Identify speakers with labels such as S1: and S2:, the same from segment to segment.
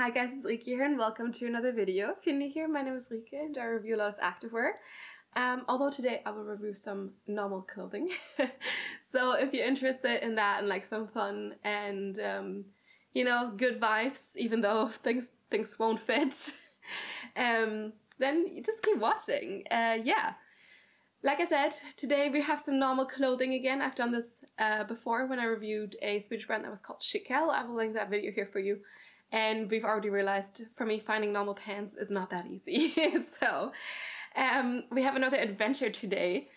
S1: Hi guys, it's Rike here and welcome to another video. If you're new here, my name is Rike and I review a lot of activewear. Um, although today I will review some normal clothing. so if you're interested in that and like some fun and um, you know, good vibes, even though things things won't fit, um, then you just keep watching. Uh, yeah. Like I said, today we have some normal clothing again. I've done this uh, before when I reviewed a Swedish brand that was called Chikel. I will link that video here for you. And we've already realized for me finding normal pants is not that easy. so um, we have another adventure today.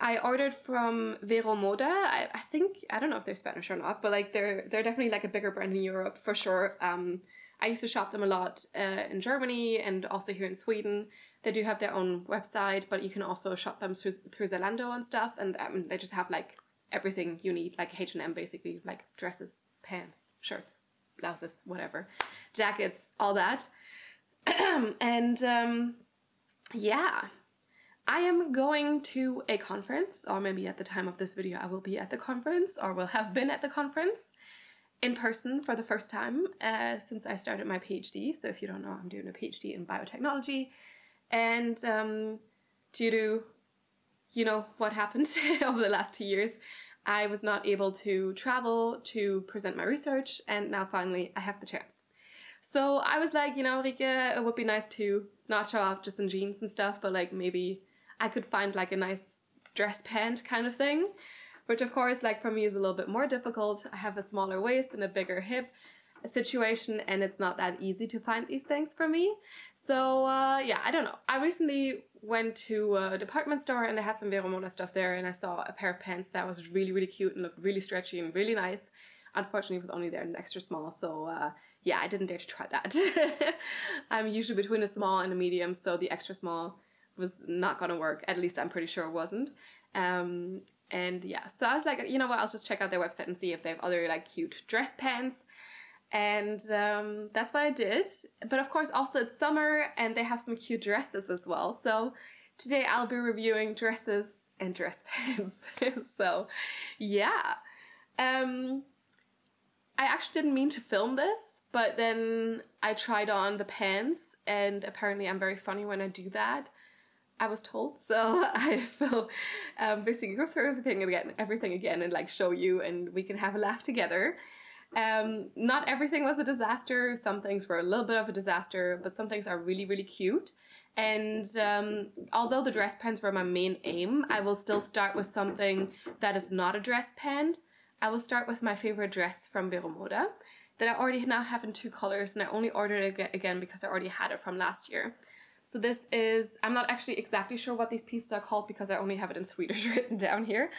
S1: I ordered from Vero Moda. I, I, think I don't know if they're Spanish or not, but like they're they're definitely like a bigger brand in Europe for sure. Um, I used to shop them a lot uh, in Germany and also here in Sweden. They do have their own website, but you can also shop them through, through Zalando and stuff. And um, they just have like everything you need, like H&M basically, like dresses, pants, shirts, blouses, whatever, jackets, all that. and um, yeah, I am going to a conference, or maybe at the time of this video I will be at the conference, or will have been at the conference in person for the first time uh, since I started my PhD. So if you don't know, I'm doing a PhD in biotechnology. And um, due to, you know, what happened over the last two years, I was not able to travel to present my research, and now finally I have the chance. So I was like, you know, Rike, it would be nice to not show off just in jeans and stuff, but like maybe I could find like a nice dress pant kind of thing, which of course, like for me is a little bit more difficult. I have a smaller waist and a bigger hip situation, and it's not that easy to find these things for me. So uh, yeah, I don't know. I recently went to a department store and they had some Vero Moda stuff there and I saw a pair of pants that was really, really cute and looked really stretchy and really nice. Unfortunately, it was only there in extra small, so uh, yeah, I didn't dare to try that. I'm usually between a small and a medium, so the extra small was not gonna work. At least I'm pretty sure it wasn't. Um, and yeah, so I was like, you know what, I'll just check out their website and see if they have other like cute dress pants and um, that's what I did. But of course, also it's summer and they have some cute dresses as well. So today I'll be reviewing dresses and dress pants. so yeah. Um, I actually didn't mean to film this, but then I tried on the pants and apparently I'm very funny when I do that. I was told, so I will um, basically go through everything again, everything again, and like show you, and we can have a laugh together. Um, not everything was a disaster. Some things were a little bit of a disaster, but some things are really, really cute. And um, although the dress pants were my main aim, I will still start with something that is not a dress pant. I will start with my favorite dress from Vero Moda that I already now have in two colors and I only ordered it again because I already had it from last year. So this is, I'm not actually exactly sure what these pieces are called because I only have it in Swedish written down here.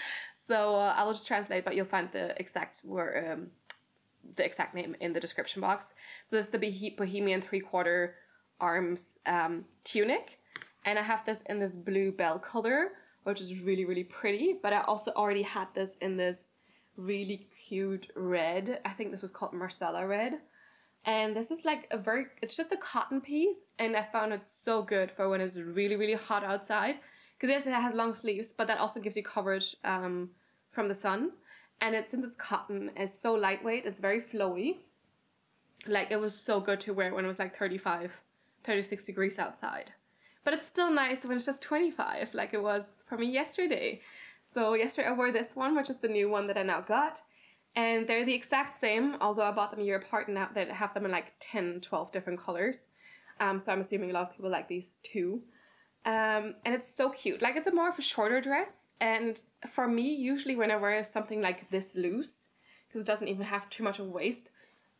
S1: So uh, I will just translate, but you'll find the exact word, um, the exact name in the description box. So this is the Bohemian three-quarter arms um, tunic. And I have this in this blue bell color, which is really, really pretty. But I also already had this in this really cute red. I think this was called Marsala red. And this is like a very, it's just a cotton piece. And I found it so good for when it's really, really hot outside. Because yes, it has long sleeves, but that also gives you coverage um, from the sun and it since it's cotton it's so lightweight it's very flowy. Like it was so good to wear when it was like 35 36 degrees outside. But it's still nice when it's just 25 like it was for me yesterday. So yesterday I wore this one which is the new one that I now got. And they're the exact same although I bought them a year apart and now they have them in like 10 12 different colors. Um, so I'm assuming a lot of people like these too um, and it's so cute. Like it's a more of a shorter dress and for me, usually when I wear something like this loose, because it doesn't even have too much of a waist,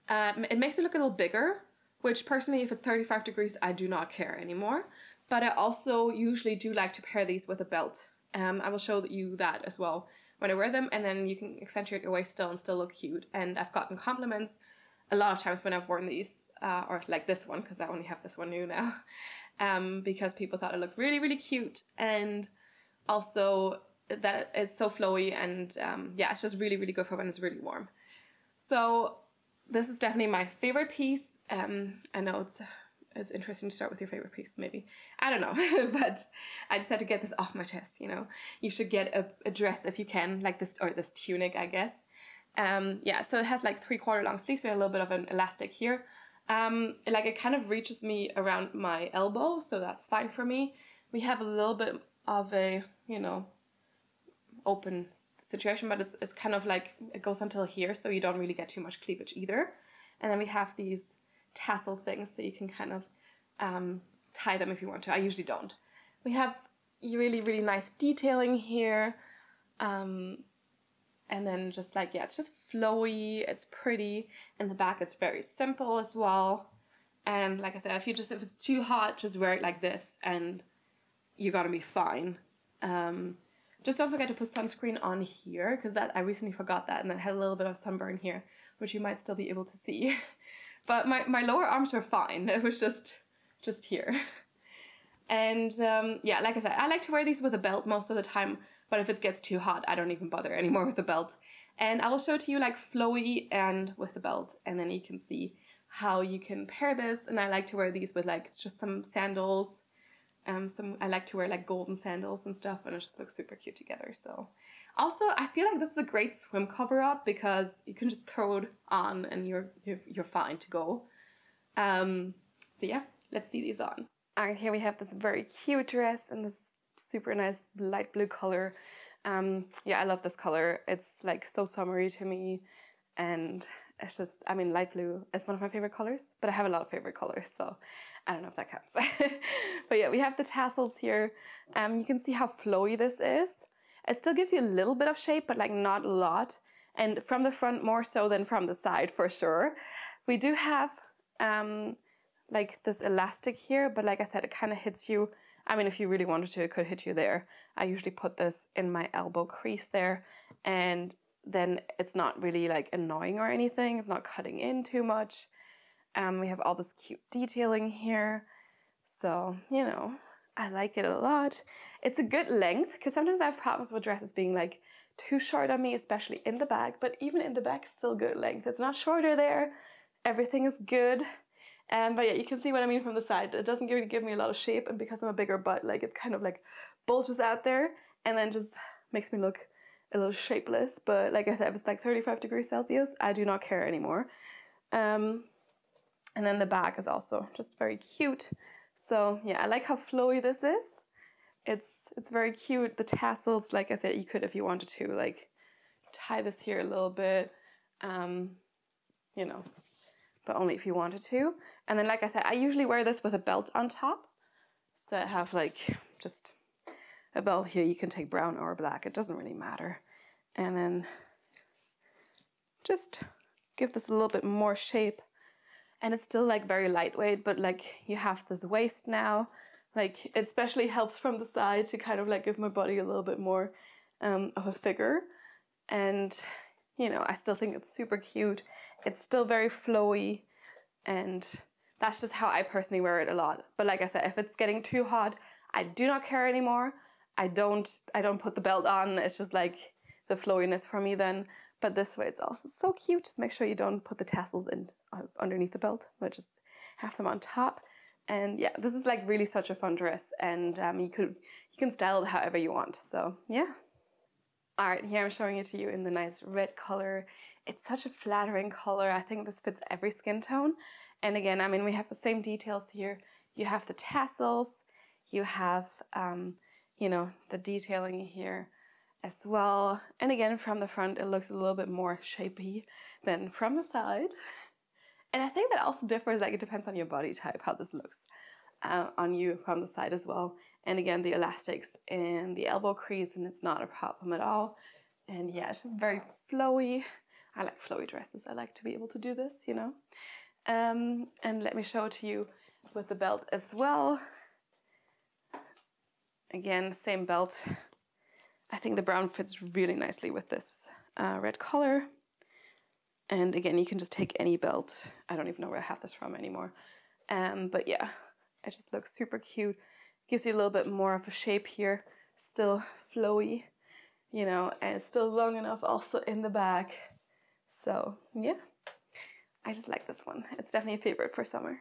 S1: um, it makes me look a little bigger, which personally, if it's 35 degrees, I do not care anymore. But I also usually do like to pair these with a belt. Um, I will show you that as well when I wear them, and then you can accentuate your waist still and still look cute. And I've gotten compliments a lot of times when I've worn these, uh, or like this one, because I only have this one new now, um, because people thought it looked really, really cute. And also that is so flowy and um, yeah, it's just really, really good for when it's really warm. So this is definitely my favorite piece. Um, I know it's it's interesting to start with your favorite piece, maybe. I don't know, but I just had to get this off my chest, you know. You should get a, a dress if you can, like this, or this tunic, I guess. Um, yeah, so it has like three quarter long sleeves, so a little bit of an elastic here. Um, like it kind of reaches me around my elbow, so that's fine for me. We have a little bit of a, you know, open situation, but it's, it's kind of like it goes until here, so you don't really get too much cleavage either. And then we have these tassel things so you can kind of um, tie them if you want to. I usually don't. We have really, really nice detailing here. Um, and then just like, yeah, it's just flowy, it's pretty. In the back, it's very simple as well. And like I said, if you just, if it's too hot, just wear it like this and you're gonna be fine. Um, just don't forget to put sunscreen on here because that I recently forgot that and then had a little bit of sunburn here, which you might still be able to see. but my, my lower arms were fine. It was just, just here. And um, yeah, like I said, I like to wear these with a belt most of the time, but if it gets too hot, I don't even bother anymore with the belt. And I will show it to you like flowy and with the belt, and then you can see how you can pair this. And I like to wear these with like just some sandals. Um, some I like to wear like golden sandals and stuff, and it just looks super cute together. So, also I feel like this is a great swim cover up because you can just throw it on and you're you're, fine to go. Um, so yeah, let's see these on. And here we have this very cute dress in this super nice light blue color. Um, yeah, I love this color. It's like so summery to me, and it's just, I mean, light blue is one of my favorite colors, but I have a lot of favorite colors, so I don't know if that counts. but yeah, we have the tassels here. Um, you can see how flowy this is. It still gives you a little bit of shape, but like not a lot. And from the front more so than from the side for sure. We do have um, like this elastic here, but like I said, it kind of hits you. I mean, if you really wanted to, it could hit you there. I usually put this in my elbow crease there, and then it's not really like annoying or anything. It's not cutting in too much. Um, we have all this cute detailing here. So, you know, I like it a lot. It's a good length because sometimes I have problems with dresses being like too short on me, especially in the back, but even in the back, it's still good length. It's not shorter there. Everything is good. Um, but yeah, you can see what I mean from the side. It doesn't really give me a lot of shape, and because I'm a bigger butt, like it kind of like bulges out there, and then just makes me look a little shapeless. But like I said, if it's like 35 degrees Celsius, I do not care anymore. Um, and then the back is also just very cute. So yeah, I like how flowy this is. It's it's very cute. The tassels, like I said, you could if you wanted to like tie this here a little bit. Um, you know, but only if you wanted to. And then, like I said, I usually wear this with a belt on top. So I have like just a belt here. You can take brown or black, it doesn't really matter. And then just give this a little bit more shape. And it's still like very lightweight, but like you have this waist now. Like it especially helps from the side to kind of like give my body a little bit more um, of a figure. And you know, I still think it's super cute. It's still very flowy and that's just how I personally wear it a lot. But like I said, if it's getting too hot, I do not care anymore. I don't I don't put the belt on. It's just like the flowiness for me then. But this way it's also so cute. Just make sure you don't put the tassels in underneath the belt, but just have them on top. And yeah, this is like really such a fun dress and um, you could you can style it however you want. So yeah. Alright, here I'm showing it to you in the nice red color. It's such a flattering color. I think this fits every skin tone. And again, I mean, we have the same details here. You have the tassels, you have, um, you know, the detailing here as well. And again, from the front, it looks a little bit more shapy than from the side. And I think that also differs, like it depends on your body type, how this looks uh, on you from the side as well. And again, the elastics in the elbow crease and it's not a problem at all. And yeah, it's just very flowy. I like flowy dresses. I like to be able to do this, you know. Um, and let me show it to you with the belt as well. Again, same belt. I think the brown fits really nicely with this uh, red color. And again, you can just take any belt. I don't even know where I have this from anymore. Um, but yeah, it just looks super cute. Gives you a little bit more of a shape here. Still flowy, you know, and still long enough also in the back. So yeah, I just like this one. It's definitely a favorite for summer.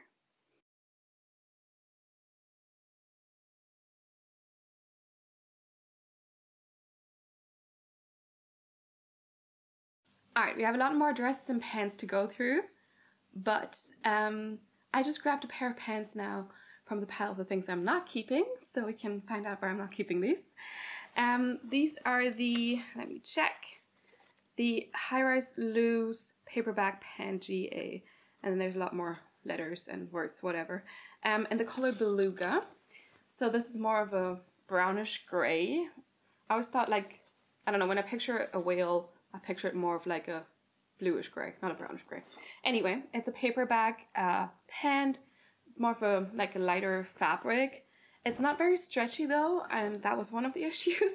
S1: Alright, we have a lot more dresses and pants to go through. But um, I just grabbed a pair of pants now from the pile of the things I'm not keeping, so we can find out where I'm not keeping these. Um, these are the, let me check, the high-rise loose paperbag pen GA, and then there's a lot more letters and words, whatever. Um, and the color Beluga. So this is more of a brownish gray. I always thought like, I don't know, when I picture a whale, I picture it more of like a bluish gray, not a brownish gray. Anyway, it's a paper bag uh, pen. It's more of a like a lighter fabric. It's not very stretchy though, and that was one of the issues.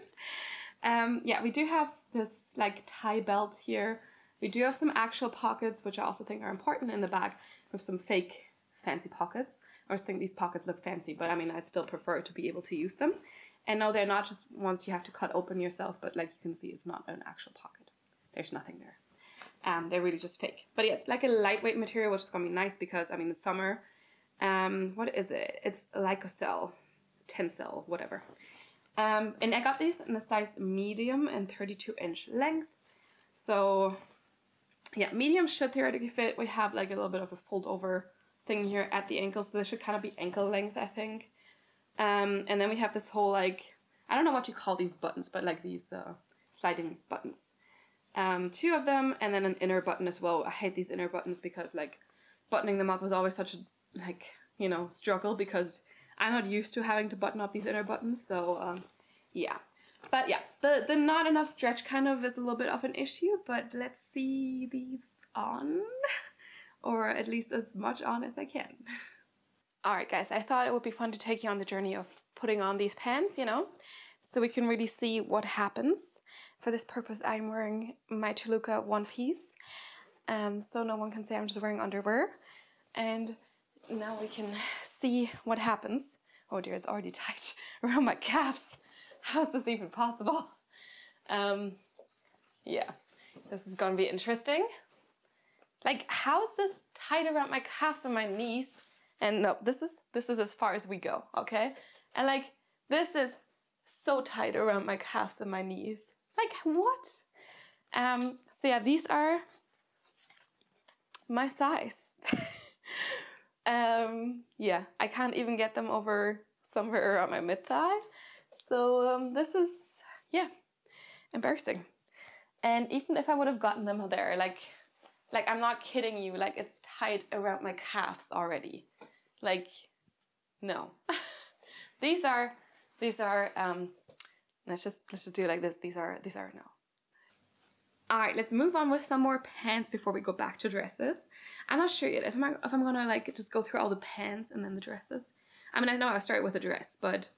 S1: um, yeah, we do have this like tie belt here. We do have some actual pockets, which I also think are important in the bag, with some fake fancy pockets. I just think these pockets look fancy, but I mean, I'd still prefer to be able to use them. And no, they're not just ones you have to cut open yourself, but like you can see, it's not an actual pocket. There's nothing there. Um, they're really just fake. But yeah, it's like a lightweight material, which is gonna be nice because I mean, the summer. Um, what is it? It's lyocell, tencel, whatever. Um, and I got these in a size medium and 32 inch length. So yeah, medium should theoretically fit. We have like a little bit of a fold over thing here at the ankle, so this should kind of be ankle length, I think. Um, and then we have this whole like, I don't know what you call these buttons, but like these uh, sliding buttons. Um, two of them, and then an inner button as well. I hate these inner buttons because like buttoning them up was always such a like you know struggle because I'm not used to having to button up these inner buttons. So um, yeah, but yeah, the the not enough stretch kind of is a little bit of an issue. But let's see these on, or at least as much on as I can. Alright guys, I thought it would be fun to take you on the journey of putting on these pants, you know, so we can really see what happens. For this purpose, I'm wearing my Tuluka one piece, um, so no one can say I'm just wearing underwear. And now we can see what happens. Oh dear, it's already tight around my calves. How's this even possible? Um, yeah, this is gonna be interesting. Like, how is this tight around my calves and my knees? And no, this is this is as far as we go, okay? And like this is so tight around my calves and my knees. Like what? Um, so yeah, these are my size. um, yeah, I can't even get them over somewhere around my mid thigh. So um, this is yeah, embarrassing. And even if I would have gotten them there, like like I'm not kidding you, like it's tight around my calves already. Like, no. these are, these are, um, let's just, let's just do it like this. These are, these are no. All right, let's move on with some more pants before we go back to dresses. I'm not sure yet if I'm, if I'm gonna like just go through all the pants and then the dresses. I mean, I know I started with a dress, but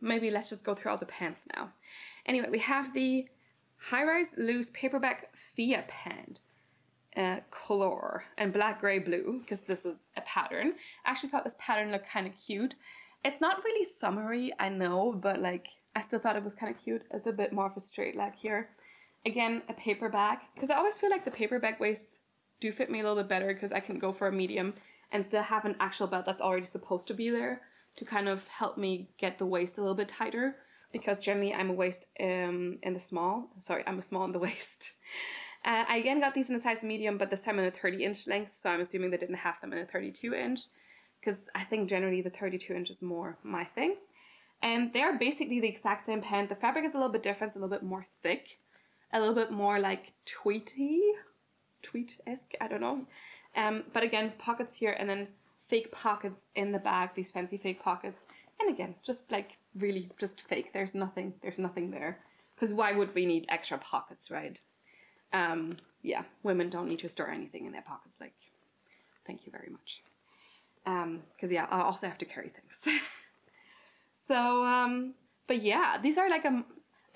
S1: maybe let's just go through all the pants now. Anyway, we have the high-rise loose paperbag Fia pant uh, color and black, gray, blue because this is a pattern. I actually thought this pattern looked kind of cute. It's not really summery, I know, but like I still thought it was kind of cute. It's a bit more of a straight leg here. Again, a paperbag because I always feel like the paperbag waists do fit me a little bit better because I can go for a medium and still have an actual belt that's already supposed to be there to kind of help me get the waist a little bit tighter because generally I'm a waist um, in the small. Sorry, I'm a small in the waist. Uh, I again got these in a size medium, but this time in a 30 inch length, so I'm assuming they didn't have them in a 32 inch, because I think generally the 32 inch is more my thing. And they're basically the exact same pant. The fabric is a little bit different, it's a little bit more thick, a little bit more like tweety, tweet-esque, I don't know. Um, but again, pockets here and then fake pockets in the back, these fancy fake pockets. And again, just like really just fake. There's nothing, there's nothing there. Because why would we need extra pockets, right? um, yeah, women don't need to store anything in their pockets. Like, thank you very much. Um because um, yeah, I also have to carry things. so, um, but yeah, these are like um,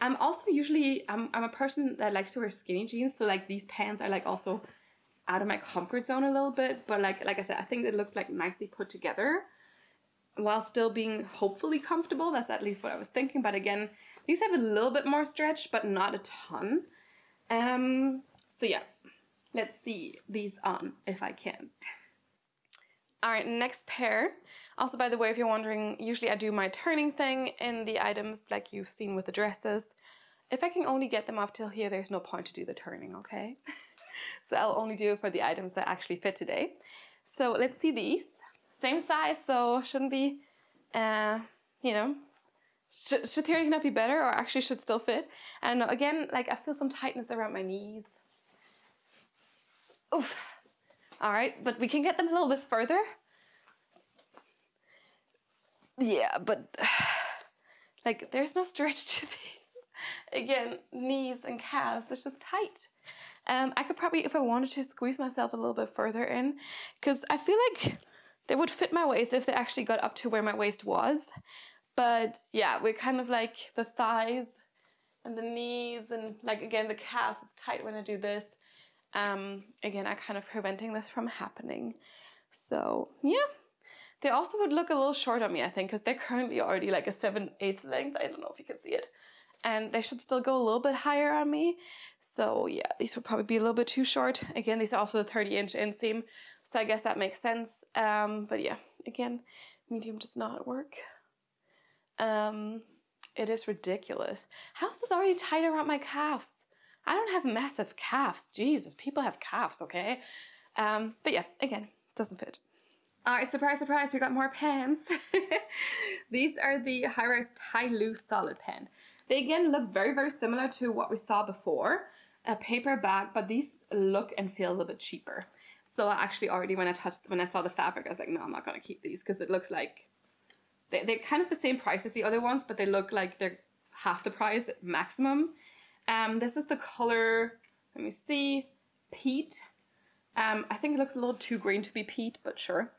S1: I'm also usually I'm I'm a person that likes to wear skinny jeans. So like these pants are like also out of my comfort zone a little bit. But like like I said, I think it looks like nicely put together while still being hopefully comfortable. That's at least what I was thinking. But again, these have a little bit more stretch, but not a ton. Um, so yeah, let's see these on if I can. All right, next pair. Also, by the way, if you're wondering, usually I do my turning thing in the items like you've seen with the dresses. If I can only get them up till here, there's no point to do the turning, okay? so I'll only do it for the items that actually fit today. So let's see these. Same size, so shouldn't be, uh, you know, should, should theoretically not be better or actually should still fit. I don't know, again, like I feel some tightness around my knees. Oof. All right, but we can get them a little bit further. Yeah, but like there's no stretch to these. Again, knees and calves, it's just tight. Um, I could probably, if I wanted to, squeeze myself a little bit further in because I feel like they would fit my waist if they actually got up to where my waist was. But yeah, we're kind of like the thighs and the knees and like again the calves, it's tight when I do this. Um, again, I'm kind of preventing this from happening. So yeah, they also would look a little short on me, I think, because they're currently already like a 7 8 length. I don't know if you can see it. And they should still go a little bit higher on me. So yeah, these would probably be a little bit too short. Again, these are also the 30 inch inseam, so I guess that makes sense. Um, but yeah, again, medium does not work. Um, it is ridiculous. How is this already tight around my calves? I don't have massive calves. Jesus, people have calves, okay? Um, but yeah, again, doesn't fit. All right, surprise, surprise, we got more pants. These are the high-rise loose solid pen. They again look very, very similar to what we saw before a paper bag, but these look and feel a little bit cheaper. So I actually already when I touched, when I saw the fabric, I was like, no, I'm not gonna keep these because it looks like, they, they're kind of the same price as the other ones, but they look like they're half the price at maximum. Um, this is the color, let me see, peat. Um, I think it looks a little too green to be peat, but sure.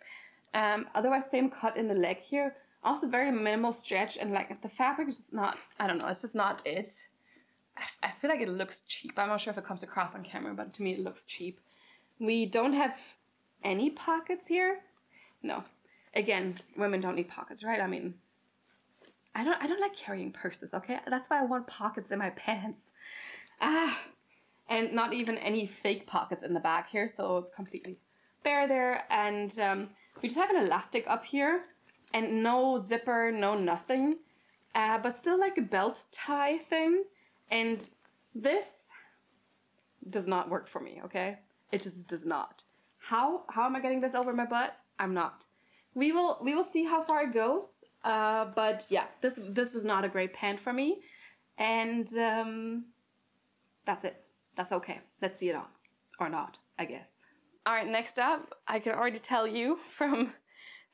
S1: Um, otherwise, same cut in the leg here. Also very minimal stretch and like the fabric is just not, I don't know, it's just not it. I feel like it looks cheap. I'm not sure if it comes across on camera, but to me it looks cheap. We don't have any pockets here. No. Again, women don't need pockets, right? I mean, I don't I don't like carrying purses, okay? That's why I want pockets in my pants. Ah, and not even any fake pockets in the back here, so it's completely bare there. And um, we just have an elastic up here and no zipper, no nothing. Uh, but still like a belt tie thing. And this does not work for me, okay? It just does not. How how am I getting this over my butt? I'm not. We will we will see how far it goes. Uh, but yeah, this this was not a great pant for me, and um, that's it. That's okay. Let's see it on, or not, I guess. All right, next up, I can already tell you from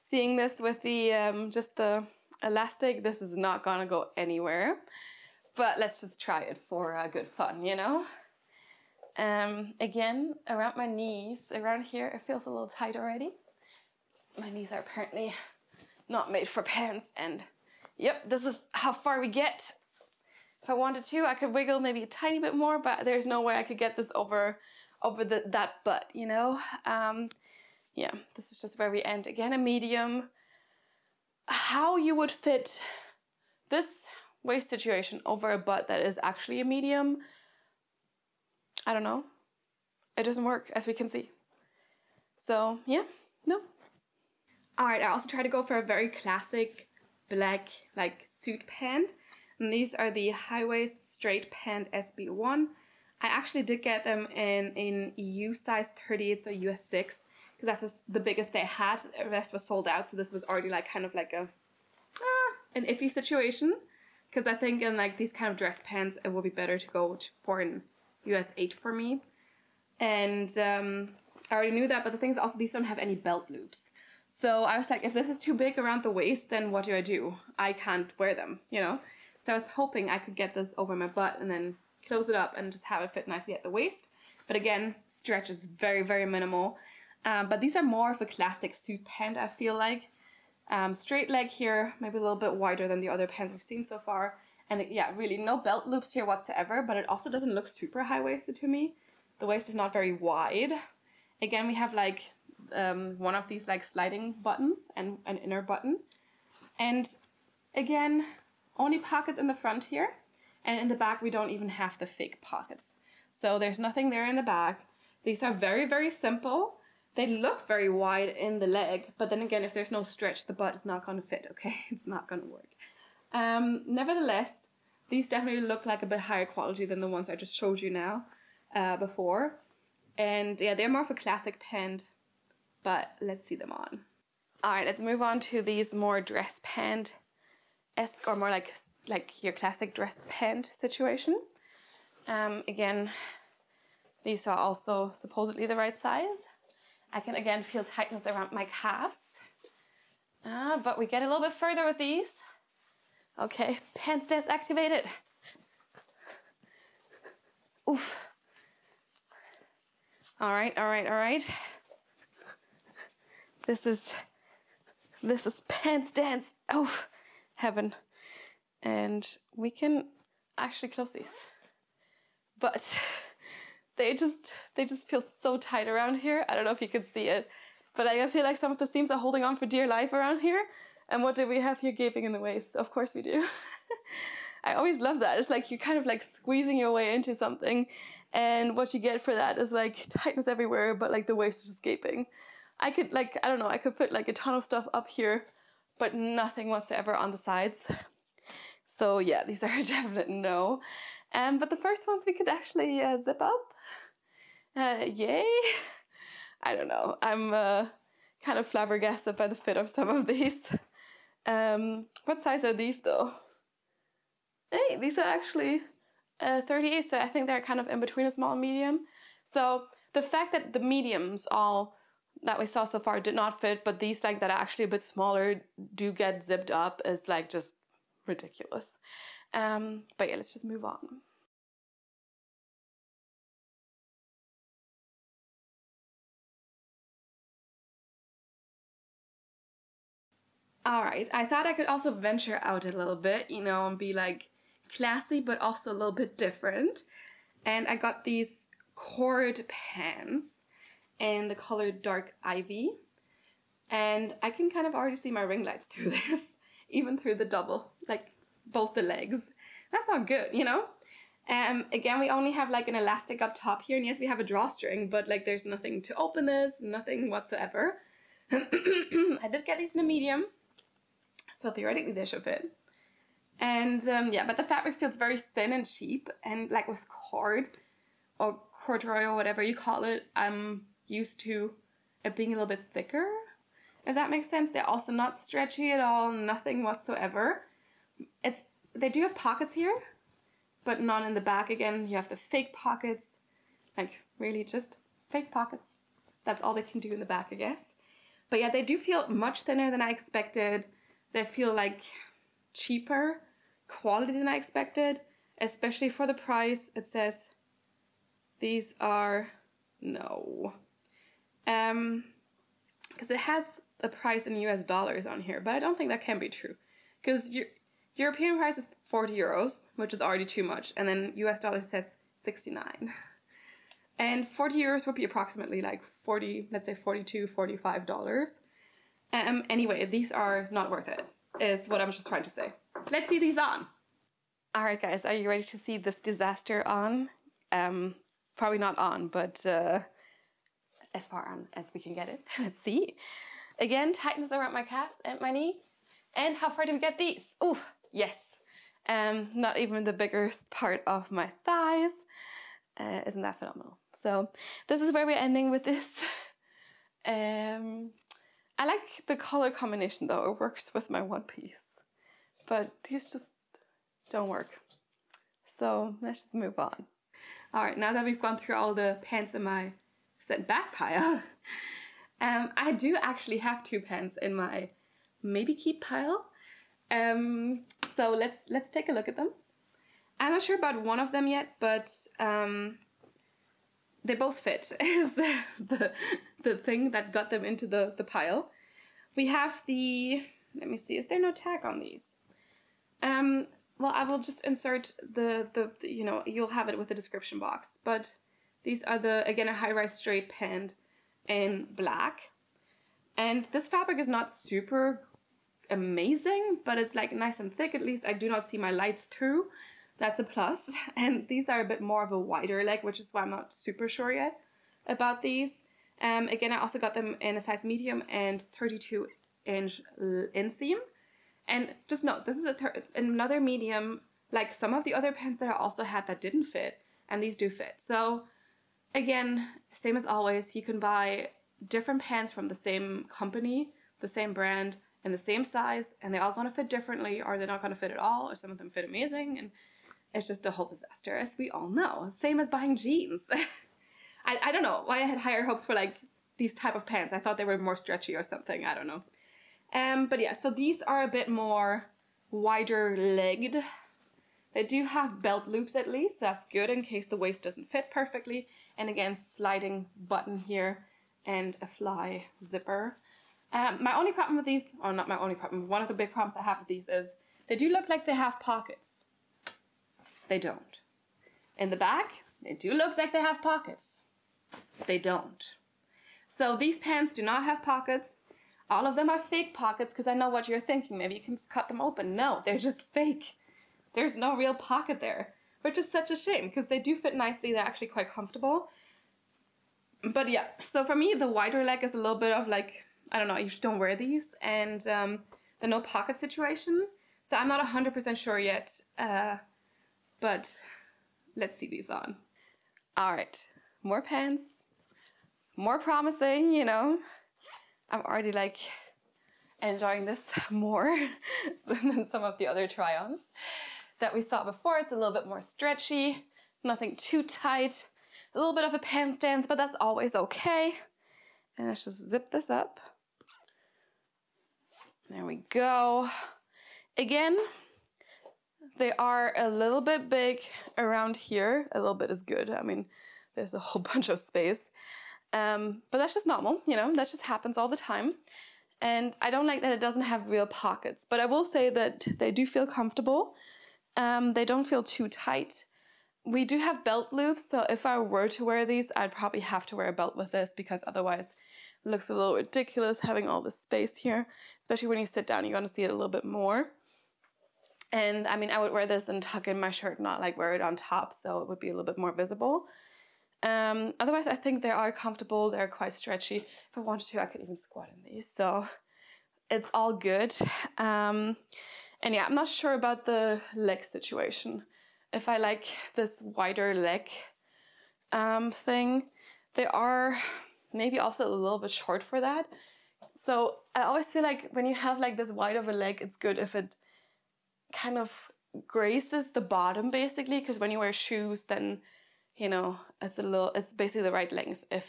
S1: seeing this with the um, just the elastic, this is not gonna go anywhere but let's just try it for uh, good fun, you know? Um, again, around my knees, around here, it feels a little tight already. My knees are apparently not made for pants and yep, this is how far we get. If I wanted to, I could wiggle maybe a tiny bit more, but there's no way I could get this over over the, that butt, you know? Um, yeah, this is just where we end. Again, a medium. How you would fit this waist situation over a butt that is actually a medium, I don't know. It doesn't work, as we can see. So, yeah, no. All right, I also try to go for a very classic black, like, suit pant. And these are the high waist straight pant SB1. I actually did get them in, in EU size 38, so US 6, because that's the biggest they had. The rest was sold out, so this was already like kind of like a ah, an iffy situation because I think in like these kind of dress pants it would be better to go to, for an US 8 for me. And um, I already knew that, but the thing is also these don't have any belt loops. So I was like, if this is too big around the waist, then what do I do? I can't wear them, you know? So I was hoping I could get this over my butt and then close it up and just have it fit nicely at the waist. But again, stretch is very, very minimal. Um, but these are more of a classic suit pant, I feel like. Um, straight leg here, maybe a little bit wider than the other pants we've seen so far. And yeah, really no belt loops here whatsoever, but it also doesn't look super high-waisted to me. The waist is not very wide. Again, we have like um, one of these like sliding buttons and an inner button. And again, only pockets in the front here. And in the back, we don't even have the fake pockets. So there's nothing there in the back. These are very, very simple. They look very wide in the leg, but then again, if there's no stretch, the butt is not going to fit, okay? It's not going to work. Um, nevertheless, these definitely look like a bit higher quality than the ones I just showed you now uh, before. And yeah, they're more of a classic pant. but let's see them on. All right, let's move on to these more dress pant esque or more like like your classic dress pant situation. Um, again, these are also supposedly the right size. I can again feel tightness around my calves. Uh, but we get a little bit further with these. Okay, pant stance activated. Oof. All right, all right, all right. This is, this is pants dance. Oh, heaven. And we can actually close these. But they just, they just feel so tight around here. I don't know if you can see it, but I feel like some of the seams are holding on for dear life around here. And what do we have here gaping in the waist? Of course we do. I always love that. It's like you're kind of like squeezing your way into something, and what you get for that is like tightness everywhere, but like the waist is just gaping. I could like I don't know. I could put like a ton of stuff up here, but nothing whatsoever on the sides. So yeah, these are a definite no. Um, but the first ones we could actually uh, zip up. Uh, yay! I don't know. I'm uh, kind of flabbergasted by the fit of some of these. Um, what size are these though? Hey, these are actually uh, 38, so I think they're kind of in between a small and medium. So the fact that the mediums all that we saw so far did not fit, but these like that are actually a bit smaller do get zipped up is like just ridiculous. Um, but yeah, let's just move on. All right, I thought I could also venture out a little bit, you know, and be like classy but also a little bit different. And I got these cord pants in the color dark ivy. And I can kind of already see my ring lights through this, even through the double, like both the legs. That's not good, you know? Um, again, we only have like an elastic up top here, and yes, we have a drawstring, but like there's nothing to open this, nothing whatsoever. I did get these in a medium, so theoretically they should fit. And um, yeah, but the fabric feels very thin and cheap, and like with cord or corduroy or whatever you call it, I'm used to it being a little bit thicker. If that makes sense, they're also not stretchy at all, nothing whatsoever. They do have pockets here, but none in the back. Again, you have the fake pockets, like really just fake pockets. That's all they can do in the back, I guess. But yeah, they do feel much thinner than I expected. They feel like cheaper quality than I expected, especially for the price. It says these are no. Um, because it has a price in US dollars on here, but I don't think that can be true. Because your European price is 40 euros, which is already too much, and then US dollars says 69. And 40 euros would be approximately like 40, let's say 42, 45 dollars. Um, anyway, these are not worth it, is what I'm just trying to say. Let's see these on. All right, guys, are you ready to see this disaster on? Um, probably not on, but uh, as far on as we can get it. Let's see. Again, tightness around my calves and my knees. And how far do we get these? Oh, yes. Um, not even the biggest part of my thighs. Uh, isn't that phenomenal? So this is where we're ending with this. Um, I like the color combination though. It works with my one piece. But these just don't work. So let's just move on. All right, now that we've gone through all the pants in my set back pile, um, I do actually have two pants in my maybe keep pile. Um, so let's let's take a look at them. I'm not sure about one of them yet, but um, they both fit is the, the thing that got them into the, the pile. We have the, let me see, is there no tag on these? Um, well, I will just insert the, the, the, you know, you'll have it with the description box. But these are the, again, a high-rise straight pant in black. And this fabric is not super amazing, but it's like nice and thick. At least I do not see my lights through. That's a plus. And these are a bit more of a wider leg, which is why I'm not super sure yet about these. Um, again, I also got them in a size medium and 32 inch inseam. And just note, this is another medium, like some of the other pants that I also had that didn't fit, and these do fit. So again, same as always, you can buy different pants from the same company, the same brand, and the same size, and they're all gonna fit differently, or they're not gonna fit at all, or some of them fit amazing, and it's just a whole disaster, as we all know. Same as buying jeans. I, I don't know why I had higher hopes for like these type of pants. I thought they were more stretchy or something. I don't know. Um, but yeah, so these are a bit more wider legged. They do have belt loops at least. That's good in case the waist doesn't fit perfectly. And again, sliding button here and a fly zipper. Um, my only problem with these, or not my only problem, one of the big problems I have with these is they do look like they have pockets. They don't. In the back, they do look like they have pockets. They don't. So these pants do not have pockets. All of them are fake pockets because I know what you're thinking. Maybe you can just cut them open. No, they're just fake. There's no real pocket there, which is such a shame because they do fit nicely. They're actually quite comfortable. But yeah, so for me, the wider leg is a little bit of like, I don't know, you don't wear these. And um, the no pocket situation. So I'm not 100% sure yet, uh, but let's see these on. All right, more pants, more promising, you know. I'm already like enjoying this more than some of the other try-ons that we saw before. It's a little bit more stretchy, nothing too tight, a little bit of a pants dance, but that's always okay. And let's just zip this up. There we go. Again, they are a little bit big around here. A little bit is good. I mean, there's a whole bunch of space. Um, but that's just normal, you know, that just happens all the time. And I don't like that it doesn't have real pockets, but I will say that they do feel comfortable. Um, they don't feel too tight. We do have belt loops, so if I were to wear these, I'd probably have to wear a belt with this because otherwise looks a little ridiculous having all this space here. Especially when you sit down, you're gonna see it a little bit more. And I mean, I would wear this and tuck in my shirt, not like wear it on top, so it would be a little bit more visible. Um, otherwise, I think they are comfortable. They're quite stretchy. If I wanted to, I could even squat in these. So it's all good. Um, and yeah, I'm not sure about the leg situation. If I like this wider leg um, thing, they are maybe also a little bit short for that. So I always feel like when you have like this wide of a leg, it's good if it kind of graces the bottom basically, because when you wear shoes, then you know, it's a little, it's basically the right length if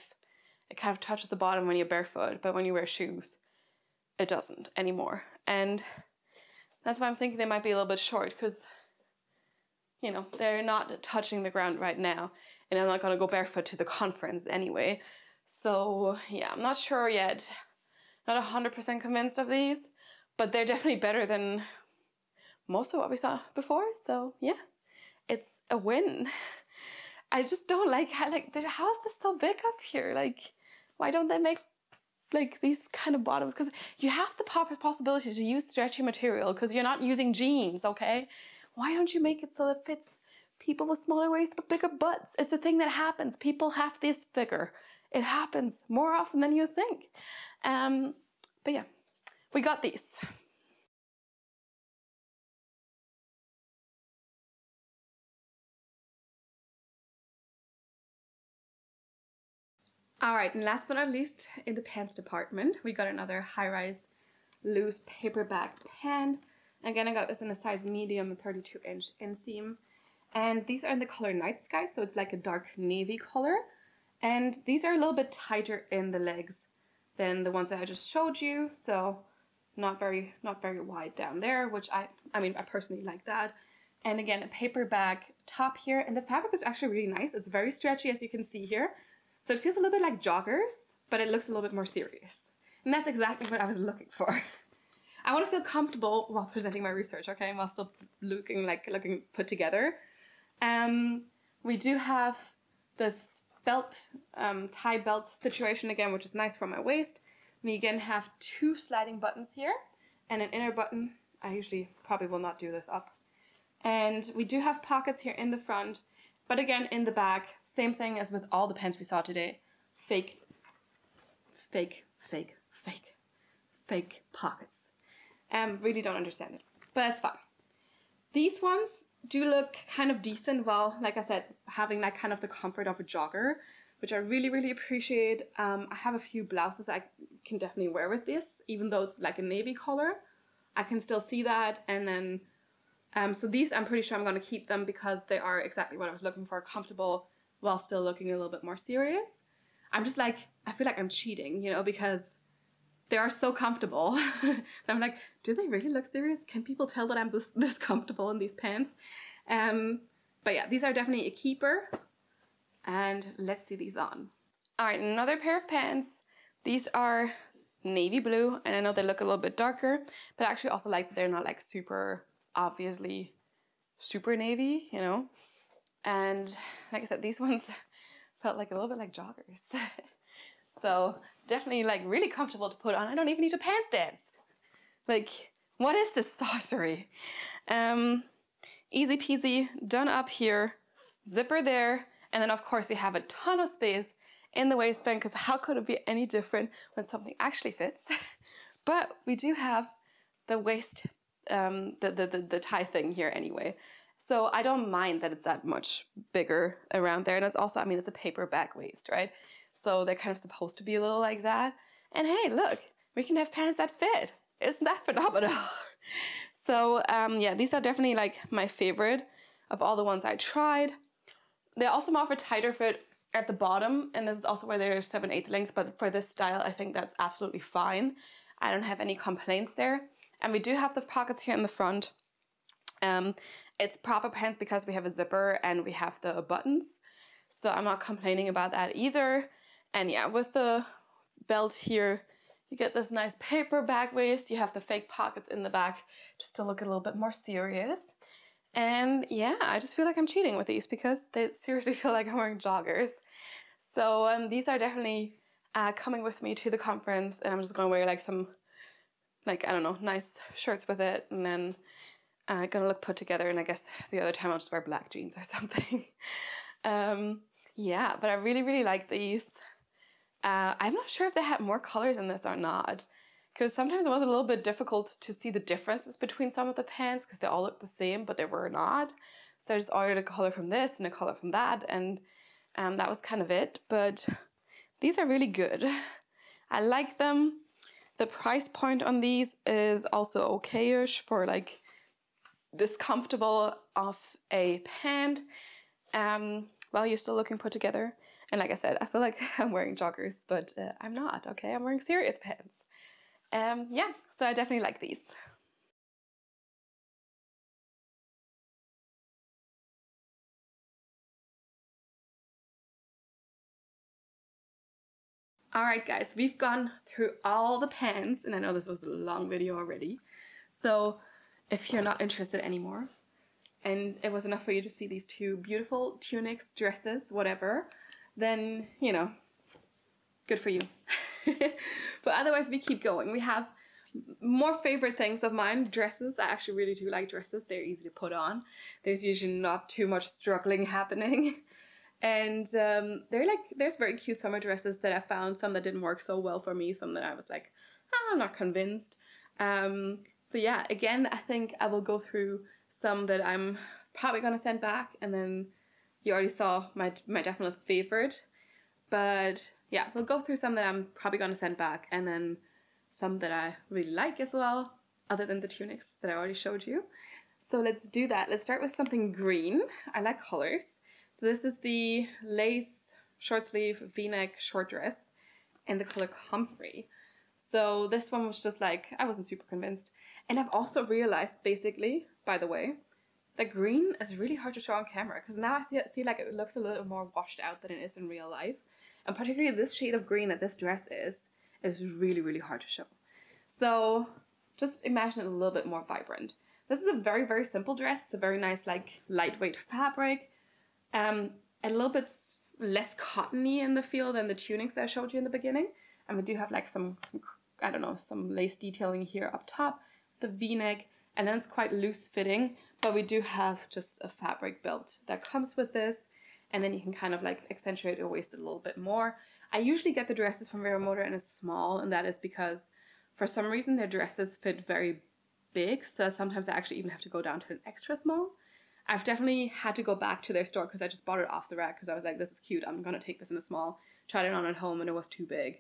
S1: it kind of touches the bottom when you're barefoot, but when you wear shoes, it doesn't anymore. And that's why I'm thinking they might be a little bit short because, you know, they're not touching the ground right now. And I'm not going to go barefoot to the conference anyway. So, yeah, I'm not sure yet. Not 100% convinced of these, but they're definitely better than most of what we saw before. So, yeah, it's a win. I just don't like how like how is this so big up here? Like, why don't they make like these kind of bottoms? Because you have the possibility to use stretchy material because you're not using jeans, okay? Why don't you make it so it fits people with smaller waists but bigger butts? It's a thing that happens. People have this figure. It happens more often than you think. Um, but yeah, we got these. Alright, and last but not least, in the pants department, we got another high-rise loose paperbag pant. Again, I got this in a size medium, 32 inch inseam. And these are in the color Night Sky, so it's like a dark navy color. And these are a little bit tighter in the legs than the ones that I just showed you, so not very not very wide down there, which I I mean I personally like that. And again, a paperbag top here, and the fabric is actually really nice. It's very stretchy, as you can see here. So it feels a little bit like joggers, but it looks a little bit more serious. And that's exactly what I was looking for. I want to feel comfortable while presenting my research, okay, while still looking like looking put together. Um, we do have this belt, um, tie belt situation again, which is nice for my waist. We again have two sliding buttons here and an inner button. I usually probably will not do this up. And we do have pockets here in the front, but again in the back, same thing as with all the pants we saw today. Fake, fake, fake, fake, fake pockets. Um, really don't understand it, but that's fine. These ones do look kind of decent while, like I said, having that kind of the comfort of a jogger. which I really, really appreciate. Um, I have a few blouses I can definitely wear with this, even though it's like a navy color. I can still see that. And then, um, so these I'm pretty sure I'm going to keep them because they are exactly what I was looking for, comfortable while still looking a little bit more serious. I'm just like, I feel like I'm cheating, you know, because they are so comfortable. I'm like, do they really look serious? Can people tell that I'm this, this comfortable in these pants? Um, but yeah, these are definitely a keeper. And let's see these on. All right, another pair of pants. These are navy blue, and I know they look a little bit darker, but I actually also like they're not like super obviously super navy, you know. And like I said, these ones felt like a little bit like joggers. so definitely like really comfortable to put on. I don't even need a pants dance. Like, what is this sorcery? Um, easy peasy, done up here, zipper there, and then of course we have a ton of space in the waistband because how could it be any different when something actually fits? but we do have the waist, um, the, the, the, the tie thing here anyway. So I don't mind that it's that much bigger around there. And it's also, I mean, it's a paperbag waist, right? So they're kind of supposed to be a little like that. And hey, look, we can have pants that fit. Isn't that phenomenal? so um, yeah, these are definitely like my favorite of all the ones I tried. They also offer tighter fit at the bottom, and this is also where they're 7 8 length, but for this style, I think that's absolutely fine. I don't have any complaints there. And we do have the pockets here in the front. Um, it's proper pants because we have a zipper and we have the buttons. So I'm not complaining about that either. And yeah, with the belt here, you get this nice paper bag waist. You have the fake pockets in the back just to look a little bit more serious. And yeah, I just feel like I'm cheating with these because they seriously feel like I'm wearing joggers. So um, these are definitely uh, coming with me to the conference and I'm just gonna wear like some, like, I don't know, nice shirts with it and then uh, gonna look put together and I guess the other time I'll just wear black jeans or something. um, yeah, but I really, really like these. Uh, I'm not sure if they had more colors in this or not because sometimes it was a little bit difficult to see the differences between some of the pants because they all looked the same but they were not. So I just ordered a color from this and a color from that and um, that was kind of it. But these are really good. I like them. The price point on these is also okayish for like this comfortable of a pant um, while you're still looking put together. And like I said, I feel like I'm wearing joggers, but uh, I'm not, okay? I'm wearing serious pants. Um, yeah, so I definitely like these. Alright guys, we've gone through all the pants, and I know this was a long video already, so if you're not interested anymore, and it was enough for you to see these two beautiful tunics, dresses, whatever, then, you know, good for you. but otherwise, we keep going. We have more favorite things of mine dresses. I actually really do like dresses. They're easy to put on. There's usually not too much struggling happening. And um, they're like, there's very cute summer dresses that I found, some that didn't work so well for me, some that I was like, oh, I'm not convinced. Um, so yeah, again, I think I will go through some that I'm probably gonna send back and then you already saw my, my definite favorite. But yeah, we'll go through some that I'm probably going to send back and then some that I really like as well, other than the tunics that I already showed you. So let's do that. Let's start with something green. I like colors. So this is the lace short sleeve v-neck short dress in the color Comfrey. So this one was just like, I wasn't super convinced. And I've also realized basically, by the way, that green is really hard to show on camera because now I see like it looks a little more washed out than it is in real life. And particularly this shade of green that this dress is, is really, really hard to show. So just imagine it a little bit more vibrant. This is a very, very simple dress. It's a very nice, like, lightweight fabric. Um, a little bit less cottony in the feel than the tunics that I showed you in the beginning. And we do have like some, some I don't know, some lace detailing here up top, the v-neck, and then it's quite loose fitting, but we do have just a fabric belt that comes with this and then you can kind of like accentuate your waist a little bit more. I usually get the dresses from Vero Moda in a small and that is because for some reason their dresses fit very big so sometimes I actually even have to go down to an extra small. I've definitely had to go back to their store because I just bought it off the rack because I was like, this is cute. I'm gonna take this in a small. Tried it on at home and it was too big,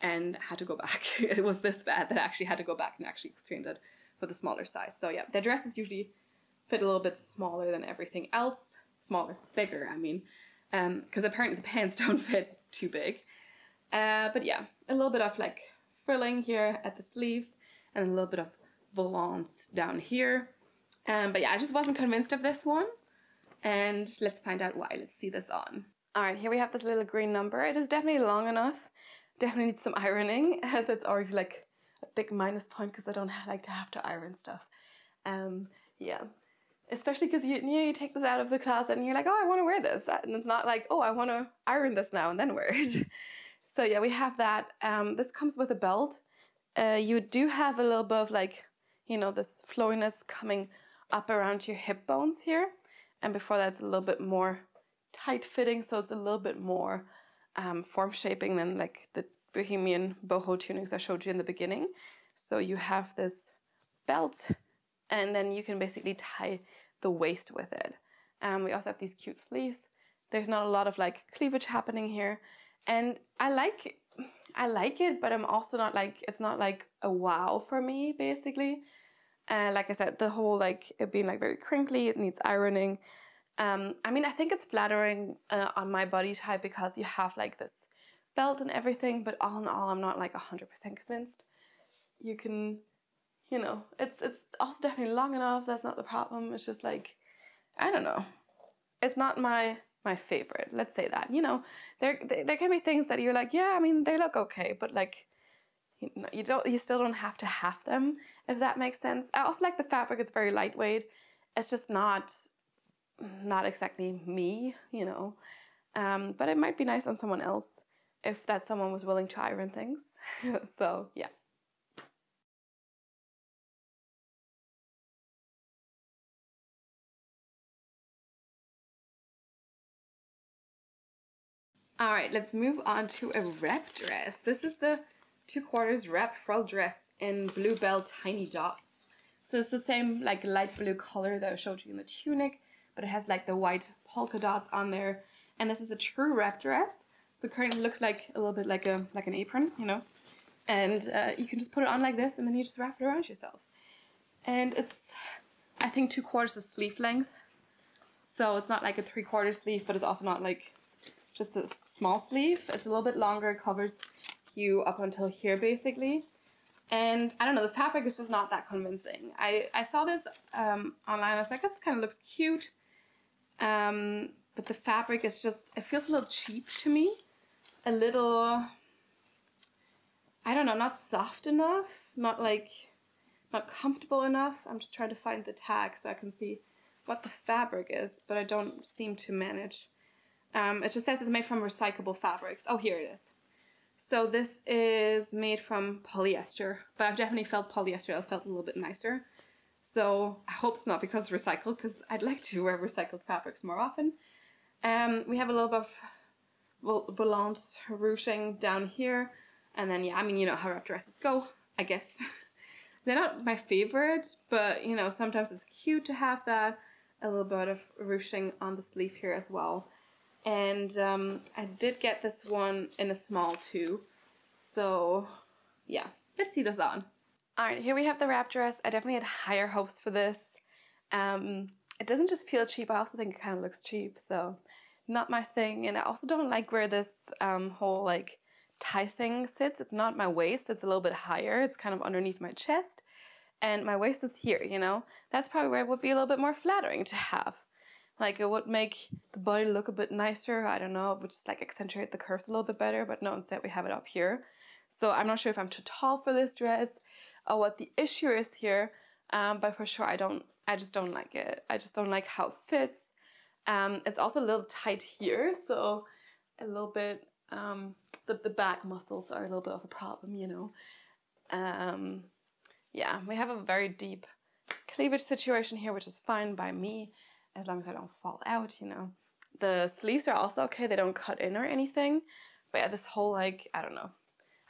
S1: and had to go back. it was this bad that I actually had to go back and actually exchange it for the smaller size. So yeah, the dresses usually fit a little bit smaller than everything else. Smaller, bigger, I mean, because um, apparently the pants don't fit too big. Uh, but yeah, a little bit of like frilling here at the sleeves and a little bit of volants down here. Um, but yeah, I just wasn't convinced of this one. And let's find out why. Let's see this on. All right, here we have this little green number. It is definitely long enough. Definitely needs some ironing. That's already like a big minus point because I don't like to have to iron stuff. Um, yeah, especially because you, you, know, you take this out of the closet and you're like, oh, I want to wear this. And it's not like, oh, I want to iron this now and then wear it. so yeah, we have that. Um, this comes with a belt. Uh, you do have a little bit of like, you know, this flowiness coming up around your hip bones here. And before that's a little bit more tight fitting, so it's a little bit more um, form shaping than like the Bohemian boho tunics I showed you in the beginning. So you have this belt and then you can basically tie the waist with it. Um, we also have these cute sleeves. There's not a lot of like cleavage happening here. And I like I like it, but I'm also not like it's not like a wow for me basically. Uh, like I said, the whole like it being like very crinkly, it needs ironing. Um, I mean, I think it's flattering uh, on my body type because you have like this belt and everything, but all in all, I'm not like 100% convinced. You can, you know, it's it's also definitely long enough. That's not the problem. It's just like, I don't know. It's not my my favorite. Let's say that. You know, there there can be things that you're like, yeah, I mean, they look okay, but like you, know, you don't you still don't have to have them if that makes sense. I also like the fabric; it's very lightweight. It's just not not exactly me, you know. Um, but it might be nice on someone else if that someone was willing to iron things. so yeah. All right, let's move on to a wrap dress. This is the two quarters wrap frill dress in Bluebell Tiny Dots. So it's the same like light blue color that I showed you in the tunic, but it has like the white polka dots on there. And this is a true wrap dress. So currently looks like a little bit like a like an apron, you know. And uh, you can just put it on like this and then you just wrap it around yourself. And it's, I think two quarters of sleeve length. So it's not like a three quarter sleeve, but it's also not like just a small sleeve. It's a little bit longer, covers you up until here basically. And I don't know, the fabric is just not that convincing. I, I saw this um, online, I was like, this kind of looks cute. Um, but the fabric is just, it feels a little cheap to me. A little, I don't know, not soft enough, not like, not comfortable enough. I'm just trying to find the tag so I can see what the fabric is, but I don't seem to manage um, it just says it's made from recyclable fabrics. Oh, here it is. So this is made from polyester, but I've definitely felt polyester. It felt a little bit nicer. So I hope it's not because it's recycled, because I'd like to wear recycled fabrics more often. Um, we have a little bit of volant ruching down here. And then, yeah, I mean, you know how wrap dresses go, I guess. They're not my favorite, but, you know, sometimes it's cute to have that. A little bit of ruching on the sleeve here as well. And um, I did get this one in a small too. So yeah, let's see this on. All right, here we have the wrap dress. I definitely had higher hopes for this. Um, it doesn't just feel cheap, I also think it kind of looks cheap. So not my thing. And I also don't like where this um, whole like tie thing sits. It's not my waist, it's a little bit higher. It's kind of underneath my chest. And my waist is here, you know? That's probably where it would be a little bit more flattering to have. Like it would make the body look a bit nicer. I don't know, it would just like accentuate the curves a little bit better, but no, instead we have it up here. So I'm not sure if I'm too tall for this dress or what the issue is here, um, but for sure I don't, I just don't like it. I just don't like how it fits. Um, it's also a little tight here, so a little bit, um, the, the back muscles are a little bit of a problem, you know. Um, yeah, we have a very deep cleavage situation here, which is fine by me as long as I don't fall out, you know. The sleeves are also okay, they don't cut in or anything. But yeah, this whole like, I don't know.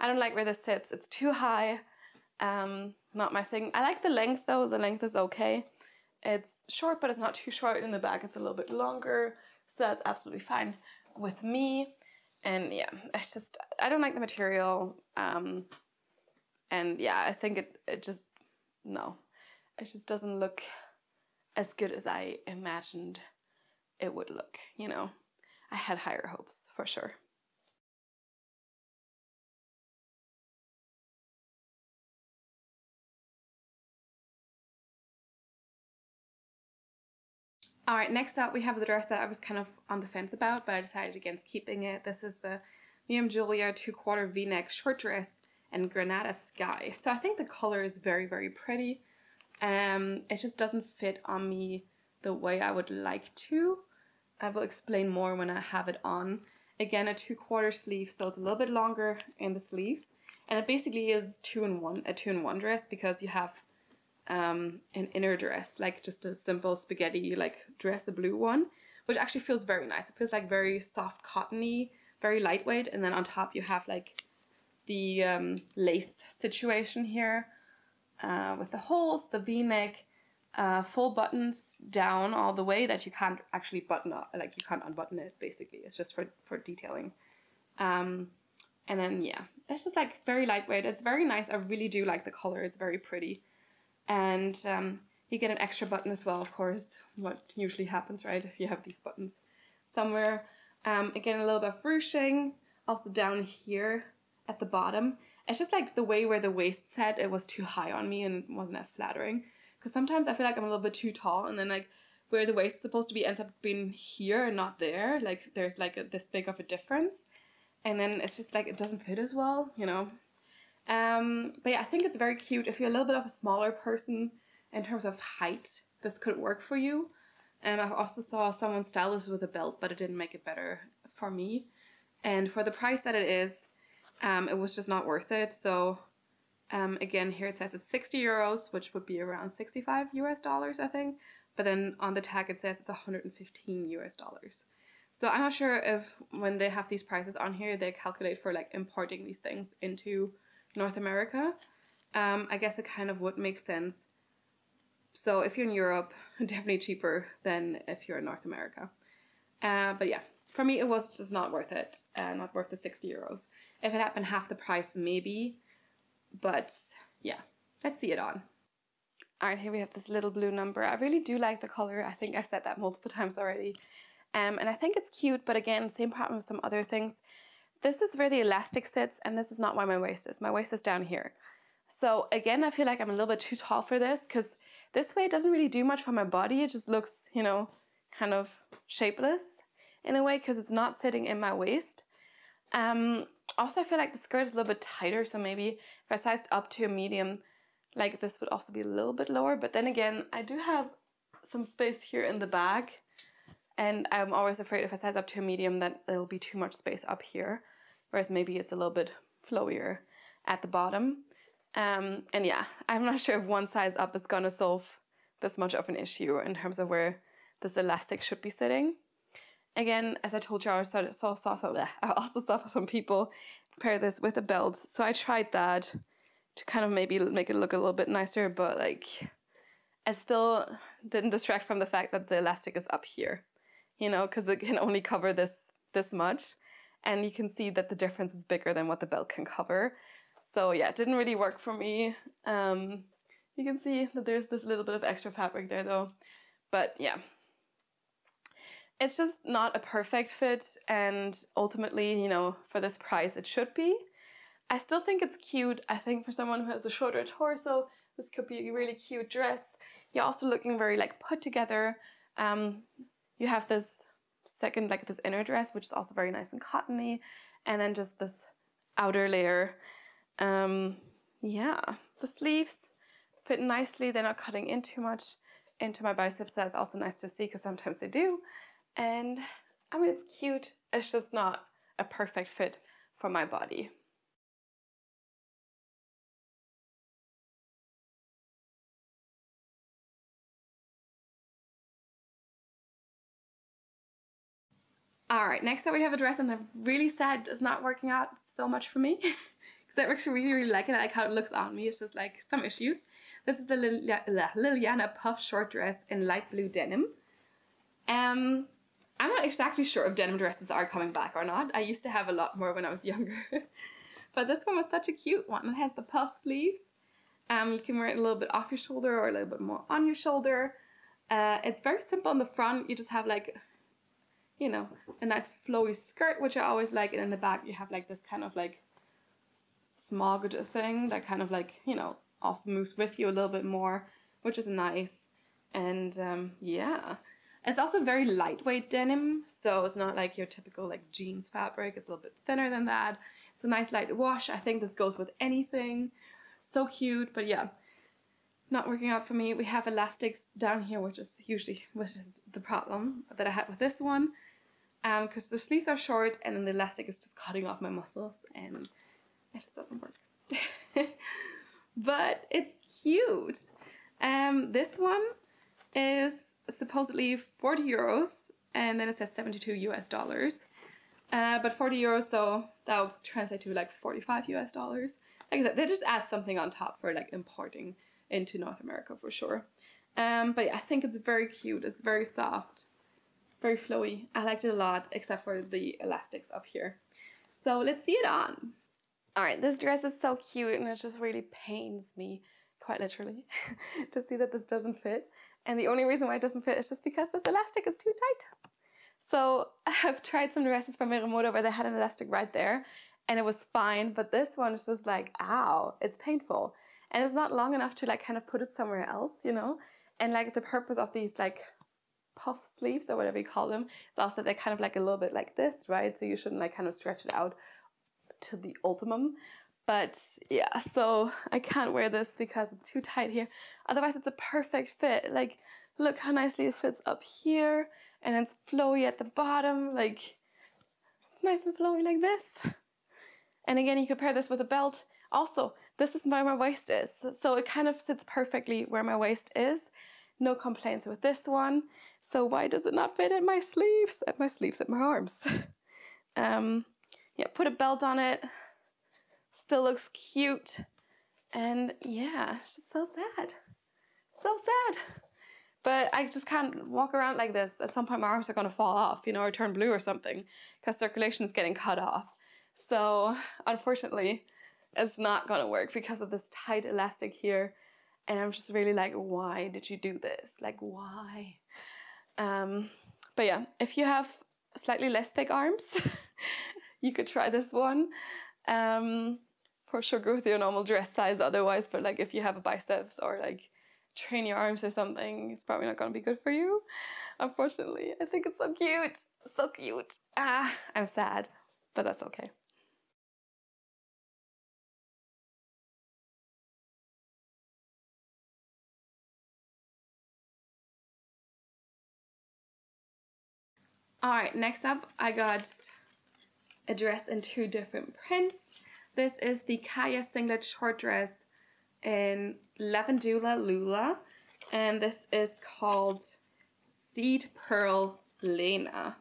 S1: I don't like where this sits. It's too high. Um, not my thing. I like the length though, the length is okay. it's short, but it's not too short. In the back, it's a little bit longer, so that's absolutely fine with me. And yeah, it's just I don't like the material. Um, and yeah, I think it it just no, it just doesn't look as good as I imagined it would look. You know, I had higher hopes for sure. All right, next up we have the dress that I was kind of on the fence about, but I decided against keeping it. This is the VM Julia two-quarter v-neck short dress and Granada Sky. So I think the color is very, very pretty. Um, it just doesn't fit on me the way I would like to. I will explain more when I have it on. Again, a two-quarter sleeve, so it's a little bit longer in the sleeves. And it basically is two in one, a two in one dress because you have um, an inner dress, like just a simple spaghetti like dress, a blue one, which actually feels very nice. It feels like very soft cottony, very lightweight, and then on top you have like the um, lace situation here uh, with the holes, the V-neck, uh, full buttons down all the way that you can't actually button up, like you can't unbutton it basically. It's just for, for detailing. Um, and then yeah, it's just like very lightweight. It's very nice. I really do like the color. It's very pretty and um, you get an extra button as well, of course, what usually happens, right, if you have these buttons somewhere. Um, again, a little bit of ruching, also down here at the bottom. It's just like the way where the waist set, it was too high on me and wasn't as flattering. Because sometimes I feel like I'm a little bit too tall and then like where the waist is supposed to be ends up being here and not there. Like there's like a, this big of a difference. And then it's just like it doesn't fit as well, you know. Um, but yeah, I think it's very cute. If you're a little bit of a smaller person in terms of height, this could work for you. Um, I also saw someone style this with a belt, but it didn't make it better for me. And for the price that it is, um, it was just not worth it. So um, again, here it says it's 60 euros, which would be around 65 US dollars, I think. But then on the tag it says it's 115 US dollars. So I'm not sure if when they have these prices on here, they calculate for like importing these things into North America, um, I guess it kind of would make sense. So if you're in Europe, definitely cheaper than if you're in North America. Uh, but yeah, for me it was just not worth it, uh, not worth the 60 euros. If it had been half the price, maybe, but yeah, let's see it on. Alright, here we have this little blue number. I really do like the color. I think I've said that multiple times already. Um, and I think it's cute, but again, same problem with some other things. This is where the elastic sits and this is not where my waist is. My waist is down here. So again, I feel like I'm a little bit too tall for this because this way it doesn't really do much for my body. It just looks, you know, kind of shapeless in a way because it's not sitting in my waist. Um, also, I feel like the skirt is a little bit tighter, so maybe if I sized up to a medium, like this would also be a little bit lower. But then again, I do have some space here in the back and I'm always afraid if I size up to a medium that there'll be too much space up here, whereas maybe it's a little bit flowier at the bottom. Um, and yeah, I'm not sure if one size up is gonna solve this much of an issue in terms of where this elastic should be sitting. Again, as I told you, I also saw, saw, saw, I saw some people pair this with a belt. So I tried that to kind of maybe make it look a little bit nicer, but like it still didn't distract from the fact that the elastic is up here you know, because it can only cover this this much. And you can see that the difference is bigger than what the belt can cover. So yeah, it didn't really work for me. Um, you can see that there's this little bit of extra fabric there though. But yeah, it's just not a perfect fit and ultimately, you know, for this price it should be. I still think it's cute. I think for someone who has a shorter torso, this could be a really cute dress. You're also looking very like put together. Um, you have this second, like this inner dress, which is also very nice and cottony, and then just this outer layer. Um, yeah, the sleeves fit nicely. They're not cutting in too much into my biceps. That's also nice to see because sometimes they do. And I mean, it's cute. It's just not a perfect fit for my body. All right, next up we have a dress and I'm really sad it's not working out so much for me because I actually really, really like it. I like how it looks on me. It's just like some issues. This is the Lil Liliana puff short dress in light blue denim. Um, I'm not exactly sure if denim dresses are coming back or not. I used to have a lot more when I was younger. but this one was such a cute one. It has the puff sleeves. Um, you can wear it a little bit off your shoulder or a little bit more on your shoulder. Uh, it's very simple on the front. You just have like, you know, a nice flowy skirt, which I always like. And in the back, you have like this kind of like smocked thing that kind of like, you know, also moves with you a little bit more, which is nice. And um, yeah, it's also very lightweight denim, so it's not like your typical like jeans fabric. It's a little bit thinner than that. It's a nice light wash. I think this goes with anything. So cute, but yeah, not working out for me. We have elastics down here, which is usually which is the problem that I had with this one. Um, because the sleeves are short and then the elastic is just cutting off my muscles and it just doesn't work. but it's cute. Um, this one is supposedly 40 euros and then it says 72 US dollars. Uh, but 40 euros, so that would translate to like 45 US dollars. Like I said, they just add something on top for like importing into North America for sure. Um, but yeah, I think it's very cute. It's very soft, very flowy. I liked it a lot, except for the elastics up here. So let's see it on. All right, this dress is so cute and it just really pains me, quite literally, to see that this doesn't fit. And the only reason why it doesn't fit is just because this elastic is too tight. So I've tried some dresses from Vero Moda where they had an elastic right there and it was fine, but this one is just like, ow, it's painful. And it's not long enough to like kind of put it somewhere else, you know? And like the purpose of these like puff sleeves or whatever you call them is also they're kind of like a little bit like this, right? So you shouldn't like kind of stretch it out to the ultimum. But yeah, so I can't wear this because it's too tight here. Otherwise, it's a perfect fit. Like, look how nicely it fits up here. And it's flowy at the bottom. Like, nice and flowy like this. And again, you could pair this with a belt. Also, this is where my waist is. So it kind of sits perfectly where my waist is. No complaints with this one. So why does it not fit in my sleeves? At my sleeves, at my arms. um, yeah, put a belt on it. Still looks cute. And yeah, it's just so sad. So sad. But I just can't walk around like this. At some point, my arms are going to fall off, you know, or turn blue or something because circulation is getting cut off. So, unfortunately, it's not going to work because of this tight elastic here. And I'm just really like, why did you do this? Like, why? Um, but yeah, if you have slightly less thick arms, you could try this one. Um, for sure go with your normal dress size otherwise, but like if you have a biceps or like train your arms or something, it's probably not gonna be good for you. Unfortunately, I think it's so cute, so cute. Ah, I'm sad, but that's okay. All right, next up I got a dress in two different prints. This is the Kaija singlet short dress in Lavandula Lula and this is called Seed Pearl Lena.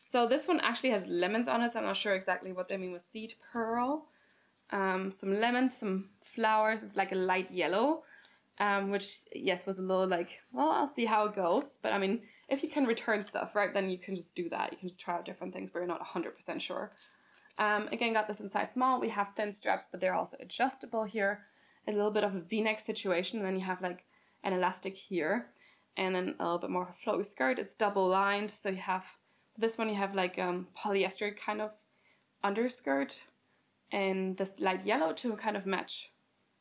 S1: So this one actually has lemons on it, so I'm not sure exactly what they mean with seed pearl. Um, some lemons, some flowers, it's like a light yellow, um, which yes was a little like, well I'll see how it goes, but I mean if you can return stuff, right, then you can just do that. You can just try out different things, but you're not 100% sure. Um, again, got this in size small. We have thin straps, but they're also adjustable here. A little bit of a v-neck situation, and then you have like an elastic here, and then a little bit more of a flowy skirt. It's double lined, so you have this one. You have like um, polyester kind of underskirt, and this light yellow to kind of match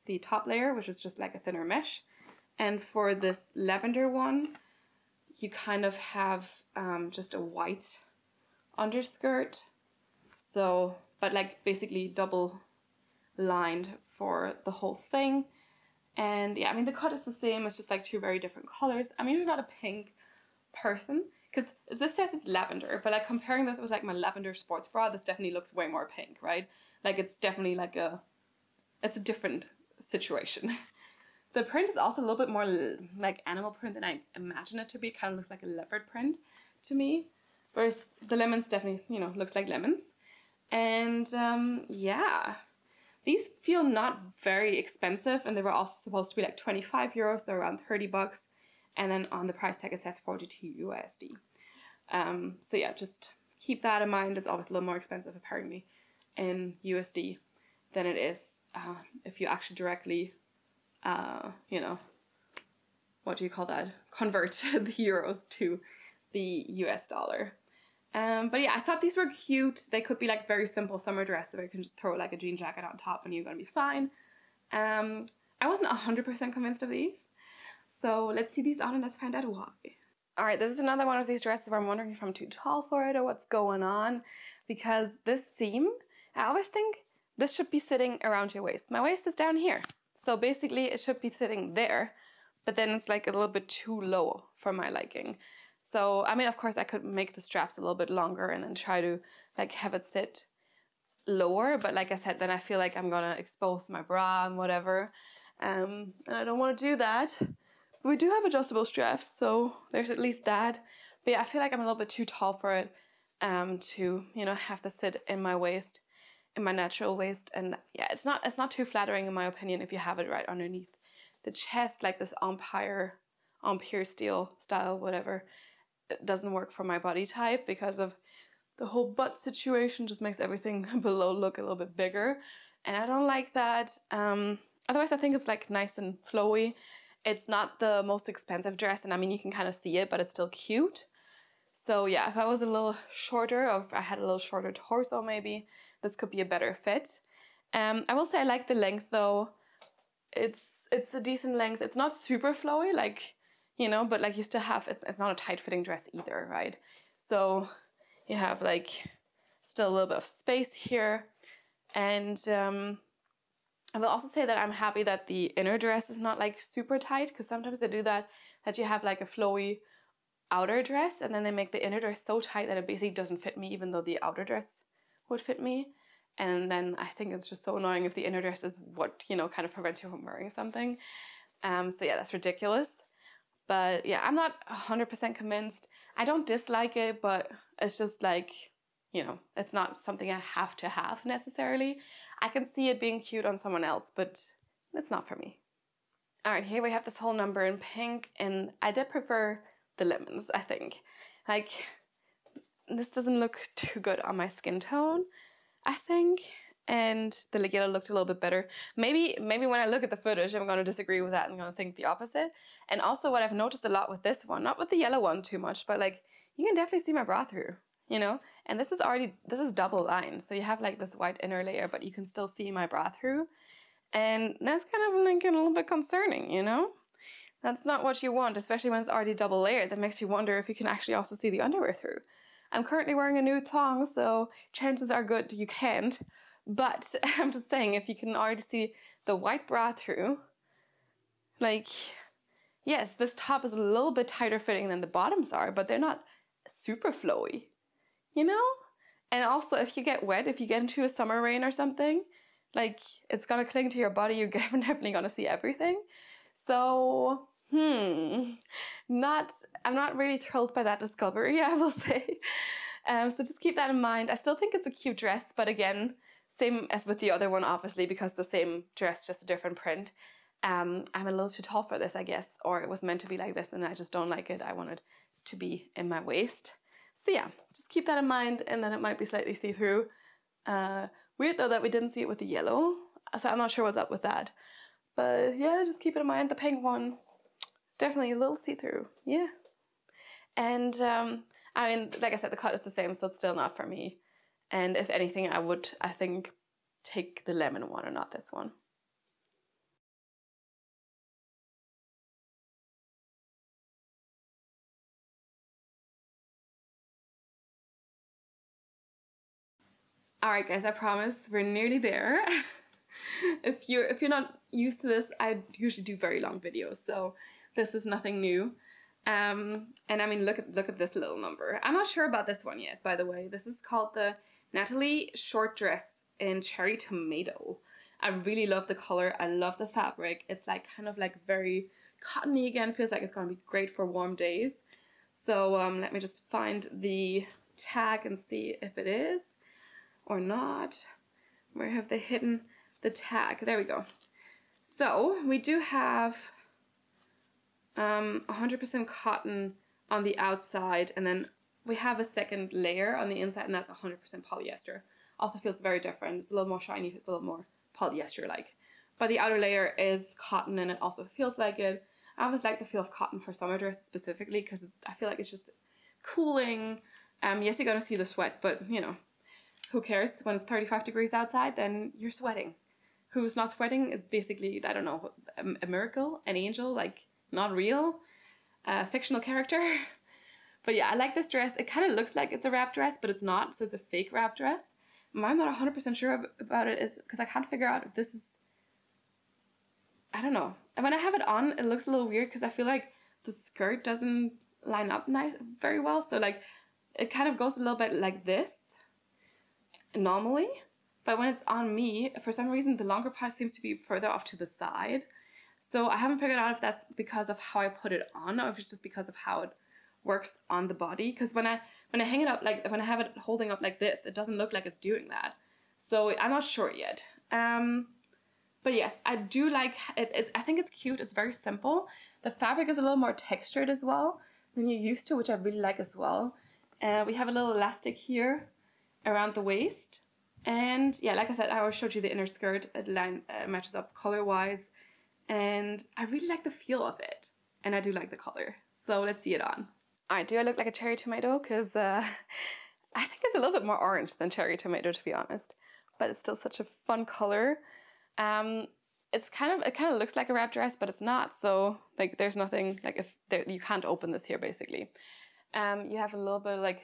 S1: the top layer, which is just like a thinner mesh. And for this lavender one, you kind of have um, just a white underskirt. So, but like basically double lined for the whole thing. And yeah, I mean, the cut is the same. It's just like two very different colors. I'm usually not a pink person because this says it's lavender, but like comparing this with like my lavender sports bra, this definitely looks way more pink, right? Like it's definitely like a, it's a different situation. The print is also a little bit more like animal print than I imagine it to be. Kind of looks like a leopard print to me. Whereas the lemons definitely, you know, looks like lemons. And um, yeah, These feel not very expensive and they were also supposed to be like 25 euros, so around 30 bucks. And then on the price tag it says 42 USD. Um, so yeah, just keep that in mind. It's always a little more expensive apparently in USD than it is uh, if you actually directly, uh, you know, what do you call that? Convert the euros to the US dollar. Um, but yeah, I thought these were cute. They could be like very simple summer dresses where you can just throw like a jean jacket on top and you're gonna be fine. Um, I wasn't 100% convinced of these. So let's see these on and let's find out why. All right, this is another one of these dresses where I'm wondering if I'm too tall for it or what's going on because this seam, I always think this should be sitting around your waist. My waist is down here. So basically it should be sitting there, but then it's like a little bit too low for my liking. So, I mean, of course I could make the straps a little bit longer and then try to like have it sit lower. But like I said, then I feel like I'm gonna expose my bra and whatever. Um, and I don't wanna do that. But we do have adjustable straps, so there's at least that. But yeah, I feel like I'm a little bit too tall for it um, to, you know, have to sit in my waist, in my natural waist. And yeah, it's not it's not too flattering in my opinion if you have it right underneath the chest, like this empire, empire steel style, whatever doesn't work for my body type because of the whole butt situation just makes everything below look a little bit bigger and I don't like that. Um, otherwise I think it's like nice and flowy. It's not the most expensive dress and I mean you can kind of see it but it's still cute. So yeah, if I was a little shorter or if I had a little shorter torso maybe, this could be a better fit. Um, I will say I like the length though. It's it's a decent length. It's not super flowy like you know, but like you still have, it's, it's not a tight fitting dress either, right? So you have like still a little bit of space here. And um, I will also say that I'm happy that the inner dress is not like super tight because sometimes they do that, that you have like a flowy outer dress and then they make the inner dress so tight that it basically doesn't fit me even though the outer dress would fit me. And then I think it's just so annoying if the inner dress is what, you know, kind of prevents you from wearing something. Um, so yeah, that's ridiculous. But yeah, I'm not 100% convinced. I don't dislike it, but it's just like, you know, it's not something I have to have necessarily. I can see it being cute on someone else, but it's not for me. All right, here we have this whole number in pink, and I did prefer the lemons, I think. Like, this doesn't look too good on my skin tone, I think and the yellow looked a little bit better. Maybe maybe when I look at the footage, I'm going to disagree with that and going to think the opposite. And also what I've noticed a lot with this one, not with the yellow one too much, but like you can definitely see my bra through, you know? And this is already, this is double lined. So you have like this white inner layer, but you can still see my bra through. And that's kind of like a little bit concerning, you know? That's not what you want, especially when it's already double layered. That makes you wonder if you can actually also see the underwear through. I'm currently wearing a nude thong, so chances are good you can't. But I'm just saying, if you can already see the white bra through, like, yes, this top is a little bit tighter fitting than the bottoms are, but they're not super flowy, you know? And also, if you get wet, if you get into a summer rain or something, like, it's gonna cling to your body, you're definitely gonna see everything. So, hmm, not, I'm not really thrilled by that discovery, I will say. Um, so just keep that in mind. I still think it's a cute dress, but again, same as with the other one, obviously, because the same dress, just a different print. Um, I'm a little too tall for this, I guess, or it was meant to be like this and I just don't like it. I want it to be in my waist. So yeah, just keep that in mind and then it might be slightly see-through. Uh, weird though that we didn't see it with the yellow, so I'm not sure what's up with that. But yeah, just keep it in mind. The pink one, definitely a little see-through, yeah. And um, I mean, like I said, the cut is the same, so it's still not for me. And if anything, I would, I think, take the lemon one and not this one. Alright guys, I promise we're nearly there. if you're if you're not used to this, I usually do very long videos, so this is nothing new. Um, and I mean, look at look at this little number. I'm not sure about this one yet, by the way. This is called the Nathalie short dress in cherry tomato. I really love the color. I love the fabric. It's like kind of like very cottony again. Feels like it's going to be great for warm days. So um, let me just find the tag and see if it is or not. Where have they hidden the tag. There we go. So we do have 100% um, cotton on the outside and then we have a second layer on the inside and that's 100% polyester. Also feels very different. It's a little more shiny, it's a little more polyester-like. But the outer layer is cotton and it also feels like it. I always like the feel of cotton for summer dresses specifically because I feel like it's just cooling. Um, yes, you're gonna see the sweat, but you know, who cares? When it's 35 degrees outside, then you're sweating. Who's not sweating is basically, I don't know, a miracle, an angel, like not real, a fictional character. but yeah, I like this dress. It kind of looks like it's a wrap dress, but it's not, so it's a fake wrap dress. I'm not 100% sure about it is because I can't figure out if this is, I don't know. And when I have it on, it looks a little weird because I feel like the skirt doesn't line up nice very well. So like, it kind of goes a little bit like this normally, but when it's on me, for some reason, the longer part seems to be further off to the side. So I haven't figured out if that's because of how I put it on or if it's just because of how it works on the body. Because when I when I hang it up like when I have it holding up like this, it doesn't look like it's doing that. So I'm not sure yet. Um, but yes, I do like it, it. I think it's cute. It's very simple. The fabric is a little more textured as well than you're used to, which I really like as well. Uh, we have a little elastic here around the waist. And yeah, like I said, I already showed you the inner skirt. It line, uh, matches up color-wise. And I really like the feel of it. And I do like the color. So let's see it on. Do I look like a cherry tomato? Because uh, I think it's a little bit more orange than cherry tomato, to be honest. But it's still such a fun color. Um, it's kind of it kind of looks like a wrap dress, but it's not. So like, there's nothing like if there, you can't open this here basically. Um, you have a little bit like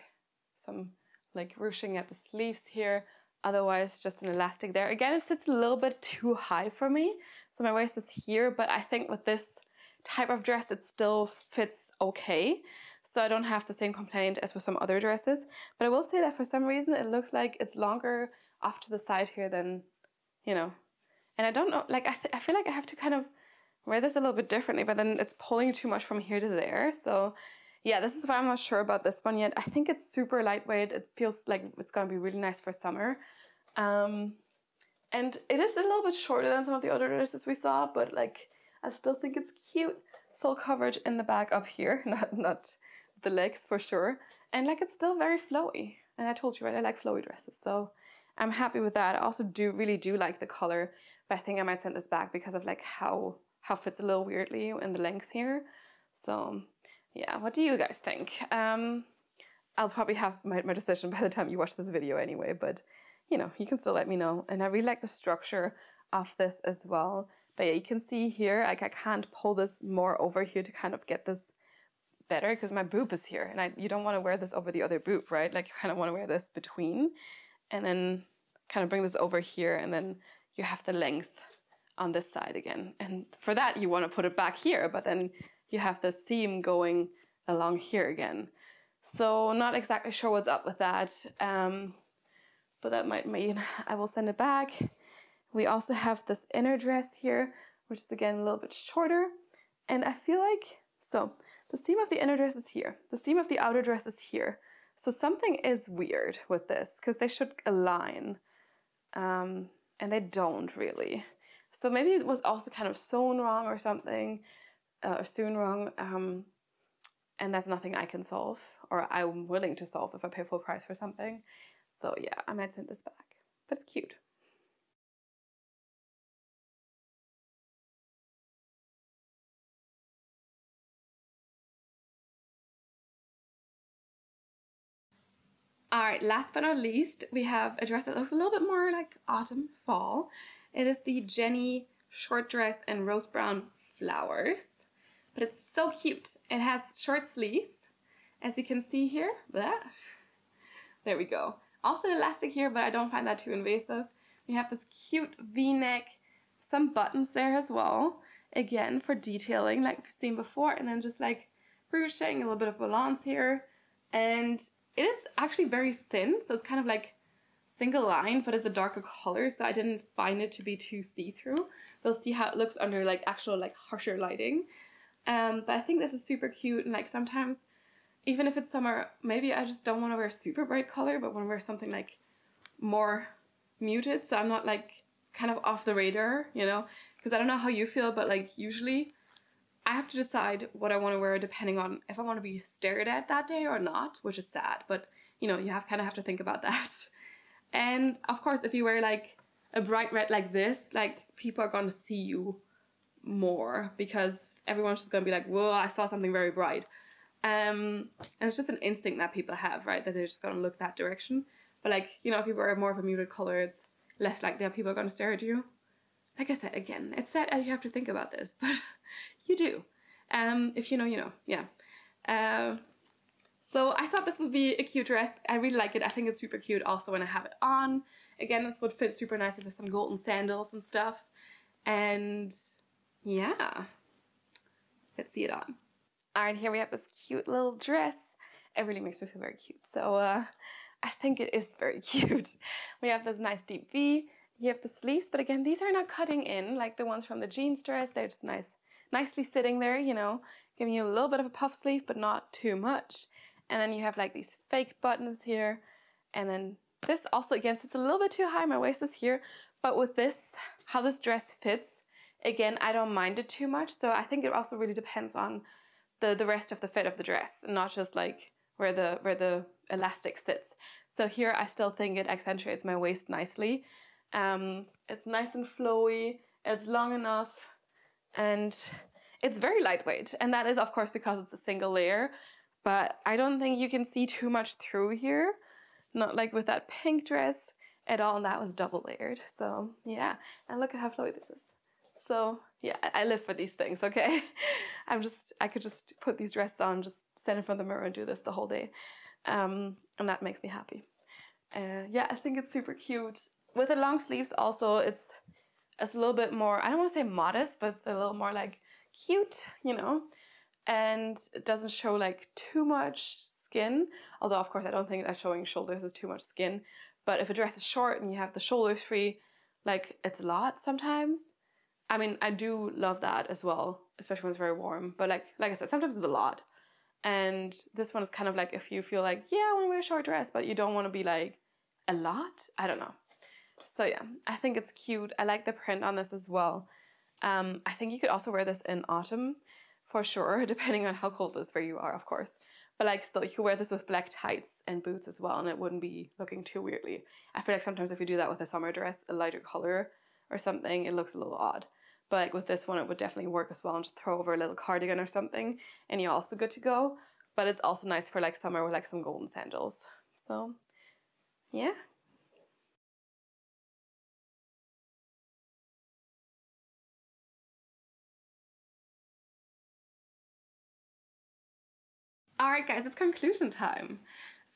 S1: some like ruching at the sleeves here. Otherwise, just an elastic there. Again, it sits a little bit too high for me. So my waist is here, but I think with this type of dress, it still fits okay. So I don't have the same complaint as with some other dresses. But I will say that for some reason, it looks like it's longer off to the side here than, you know. And I don't know, like I, I feel like I have to kind of wear this a little bit differently, but then it's pulling too much from here to there. So yeah, this is why I'm not sure about this one yet. I think it's super lightweight. It feels like it's gonna be really nice for summer. Um, and it is a little bit shorter than some of the other dresses we saw, but like I still think it's cute. Full coverage in the back up here, not not the legs for sure. And like it's still very flowy. And I told you right, I like flowy dresses, so I'm happy with that. I also do really do like the color, but I think I might send this back because of like how how fits a little weirdly in the length here. So yeah, what do you guys think? Um, I'll probably have my, my decision by the time you watch this video anyway, but you know, you can still let me know. And I really like the structure of this as well. But yeah, you can see here, like I can't pull this more over here to kind of get this better because my boob is here and I, you don't want to wear this over the other boob, right? Like you kind of want to wear this between and then kind of bring this over here and then you have the length on this side again. And for that, you want to put it back here, but then you have the seam going along here again. So not exactly sure what's up with that, um, but that might mean I will send it back. We also have this inner dress here, which is again a little bit shorter. And I feel like, so the seam of the inner dress is here. The seam of the outer dress is here. So something is weird with this because they should align um, and they don't really. So maybe it was also kind of sewn wrong or something uh, sewn wrong, um, and that's nothing I can solve or I'm willing to solve if I pay full price for something. So yeah, I might send this back, but it's cute. Alright, last but not least, we have a dress that looks a little bit more like autumn, fall. It is the Jenny short dress and rose brown flowers but it's so cute. It has short sleeves, as you can see here. Blah. There we go. Also elastic here, but I don't find that too invasive. We have this cute v-neck, some buttons there as well. Again, for detailing, like we've seen before, and then just like ruching, a little bit of balance here. And it is actually very thin, so it's kind of like single line, but it's a darker color, so I didn't find it to be too see-through. We'll see how it looks under like actual like harsher lighting. Um, but I think this is super cute and like sometimes even if it's summer, maybe I just don't want to wear super bright color, but want to wear something like more muted. So I'm not like kind of off the radar, you know, because I don't know how you feel, but like usually I have to decide what I want to wear depending on if I want to be stared at that day or not, which is sad, but you know, you have kind of have to think about that. And of course, if you wear like a bright red like this, like people are going to see you more because everyone's just going to be like, whoa, I saw something very bright. Um, and it's just an instinct that people have, right? That they're just going to look that direction. But like, you know, if you wear more of a muted color, it's less likely that people are going to stare at you. Like I said, again, it's sad you have to think about this, but you do. Um, if you know, you know, yeah. Uh, so I thought this would be a cute dress. I really like it. I think it's super cute also when I have it on. Again, this would fit super nicely with some golden sandals and stuff. And yeah, let's see it on. Alright, here we have this cute little dress. It really makes me feel very cute. So uh, I think it is very cute. We have this nice deep V. You have the sleeves, but again, these are not cutting in like the ones from the jeans dress. They're just nice, nicely sitting there, you know, giving you a little bit of a puff sleeve, but not too much. And then you have like these fake buttons here. And then this also, again, it's a little bit too high. My waist is here. But with this, how this dress fits, again, I don't mind it too much. So I think it also really depends on the, the rest of the fit of the dress, and not just like where the, where the elastic sits. So here I still think it accentuates my waist nicely. Um, it's nice and flowy, it's long enough, and it's very lightweight. And that is of course because it's a single layer, but I don't think you can see too much through here. Not like with that pink dress at all, and that was double layered. So yeah, and look at how flowy this is. So yeah, I live for these things, okay? I'm just, I could just put these dresses on, just stand in front of the mirror and do this the whole day. Um, and that makes me happy. Uh, yeah, I think it's super cute. With the long sleeves also, it's, it's a little bit more, I don't want to say modest, but it's a little more like cute, you know? And it doesn't show like too much skin. Although of course I don't think that showing shoulders is too much skin. But if a dress is short and you have the shoulders free, like it's a lot sometimes. I mean, I do love that as well, especially when it's very warm. But like like I said, sometimes it's a lot. And this one is kind of like if you feel like, yeah, I want to wear a short dress, but you don't want to be like a lot. I don't know. So yeah, I think it's cute. I like the print on this as well. Um, I think you could also wear this in autumn for sure, depending on how cold it is where you are, of course. But like still, you could wear this with black tights and boots as well, and it wouldn't be looking too weirdly. I feel like sometimes if you do that with a summer dress, a lighter color or something, it looks a little odd. But like with this one, it would definitely work as well and just throw over a little cardigan or something, and you're also good to go. But it's also nice for like summer with like some golden sandals. So, yeah. Alright guys, it's conclusion time.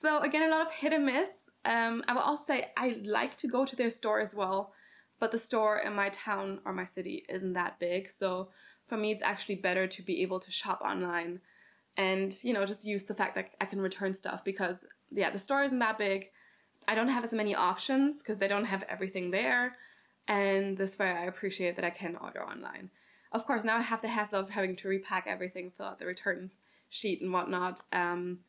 S1: So again, a lot of hit and miss. Um, I will also say I like to go to their store as well, but the store in my town or my city isn't that big. So for me, it's actually better to be able to shop online and, you know, just use the fact that I can return stuff because, yeah, the store isn't that big. I don't have as many options because they don't have everything there. And this way I appreciate that I can order online. Of course, now I have the hassle of having to repack everything, fill out the return sheet and whatnot. Um,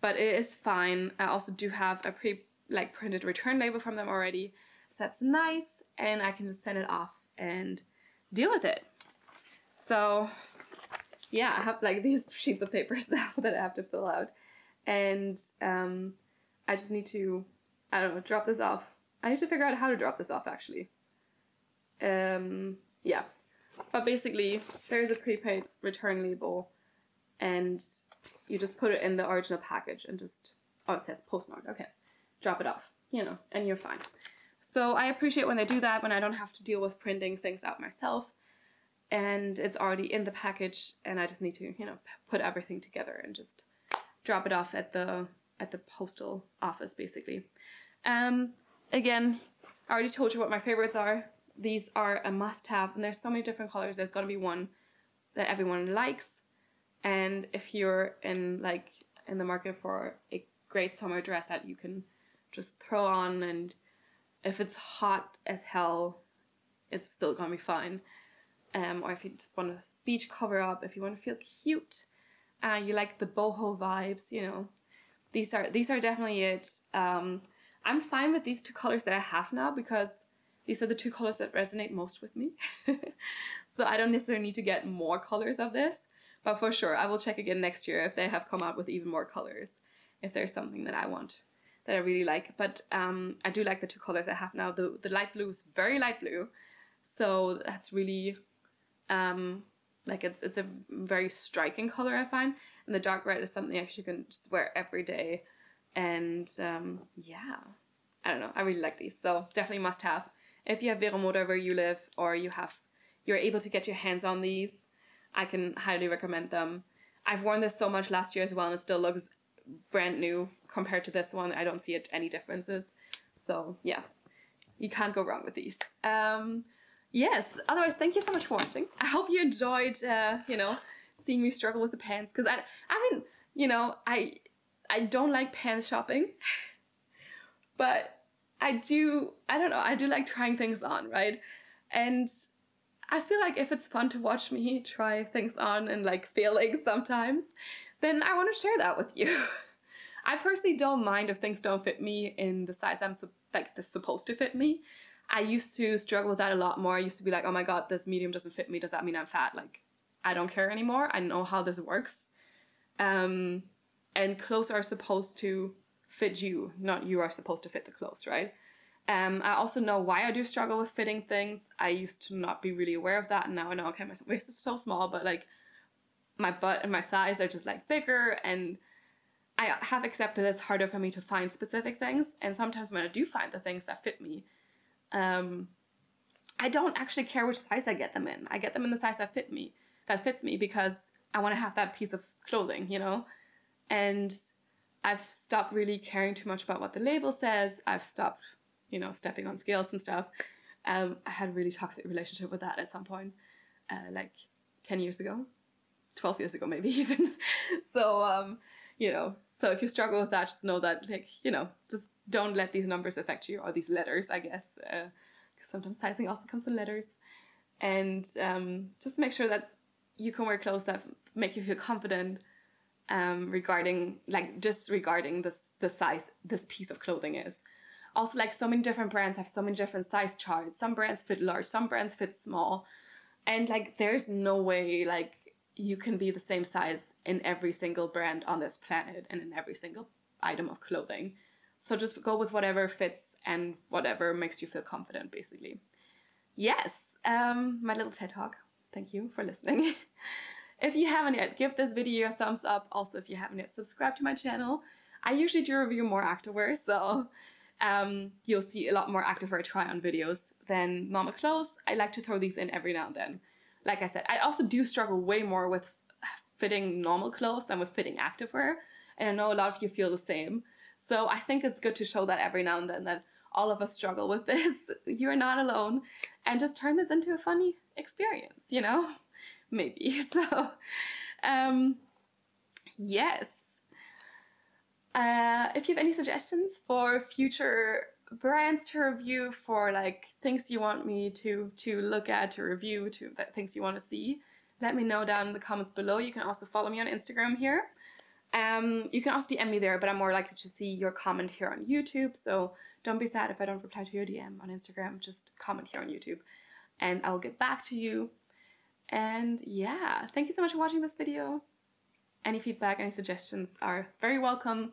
S1: but it is fine. I also do have a pre like printed return label from them already. So that's nice and I can just send it off and deal with it. So yeah, I have like these sheets of papers now that I have to fill out. And um, I just need to, I don't know, drop this off. I need to figure out how to drop this off actually. Um, yeah. But basically, there's a prepaid return label and you just put it in the original package and just, oh, it says postmark, okay. Drop it off, you know, and you're fine. So I appreciate when they do that, when I don't have to deal with printing things out myself and it's already in the package and I just need to, you know, put everything together and just drop it off at the at the postal office basically. Um, again, I already told you what my favorites are. These are a must-have and there's so many different colors. There's gonna be one that everyone likes and if you're in like in the market for a great summer dress that you can just throw on and if it's hot as hell, it's still gonna be fine. Um, or if you just want a beach cover up, if you want to feel cute, uh, you like the boho vibes, you know, these are these are definitely it. Um, I'm fine with these two colors that I have now because these are the two colors that resonate most with me. so I don't necessarily need to get more colors of this, but for sure I will check again next year if they have come out with even more colors, if there's something that I want that I really like. But um, I do like the two colors I have now. The, the light blue is very light blue, so that's really um, like it's it's a very striking color I find. And the dark red is something I actually can just wear every day. And um, yeah, I don't know. I really like these, so definitely must have. If you have Vero Moda where you live, or you have you're able to get your hands on these, I can highly recommend them. I've worn this so much last year as well, and it still looks brand new compared to this one. I don't see it any differences. So yeah, you can't go wrong with these. Um, yes, otherwise, thank you so much for watching. I hope you enjoyed, uh, you know, seeing me struggle with the pants. Because I, I mean, you know, I, I don't like pants shopping. but I do, I don't know, I do like trying things on, right? And I feel like if it's fun to watch me try things on and like failing sometimes, then I want to share that with you. I personally don't mind if things don't fit me in the size I'm like this supposed to fit me. I used to struggle with that a lot more. I used to be like, oh my god, this medium doesn't fit me. Does that mean I'm fat? Like, I don't care anymore. I know how this works. Um, and clothes are supposed to fit you, not you are supposed to fit the clothes, right? Um, I also know why I do struggle with fitting things. I used to not be really aware of that, and now I know, okay, my waist is so small, but like my butt and my thighs are just like bigger, and I have accepted it's harder for me to find specific things. And sometimes when I do find the things that fit me, um, I don't actually care which size I get them in. I get them in the size that fit me, that fits me, because I want to have that piece of clothing, you know. And I've stopped really caring too much about what the label says. I've stopped you know, stepping on scales and stuff. Um, I had a really toxic relationship with that at some point, uh, like 10 years ago, 12 years ago, maybe even. so, um, you know, so if you struggle with that, just know that, like, you know, just don't let these numbers affect you or these letters, I guess, because uh, sometimes sizing also comes in letters. And um, just make sure that you can wear clothes that make you feel confident um, regarding, like, just regarding this the size this piece of clothing is also like so many different brands have so many different size charts. Some brands fit large some brands fit small. And like there's no way like you can be the same size in every single brand on this planet and in every single item of clothing. So just go with whatever fits and whatever makes you feel confident basically. Yes um my little ted talk. Thank you for listening. If you haven't yet give this video a thumbs up. Also if you haven't yet subscribe to my channel. I usually do review more activewear so um, you'll see a lot more activewear try-on videos than normal clothes. I like to throw these in every now and then. Like I said, I also do struggle way more with fitting normal clothes than with fitting activewear. And I know a lot of you feel the same. So I think it's good to show that every now and then that all of us struggle with this. You're not alone. And just turn this into a funny experience, you know? Maybe. So, um, yes. Uh, if you have any suggestions for future brands to review, for like things you want me to to look at, to review, to that things you want to see, let me know down in the comments below. You can also follow me on Instagram here. Um, you can also DM me there, but I'm more likely to see your comment here on YouTube. So don't be sad if I don't reply to your DM on Instagram. Just comment here on YouTube and I'll get back to you. And yeah, thank you so much for watching this video. Any feedback, any suggestions are very welcome,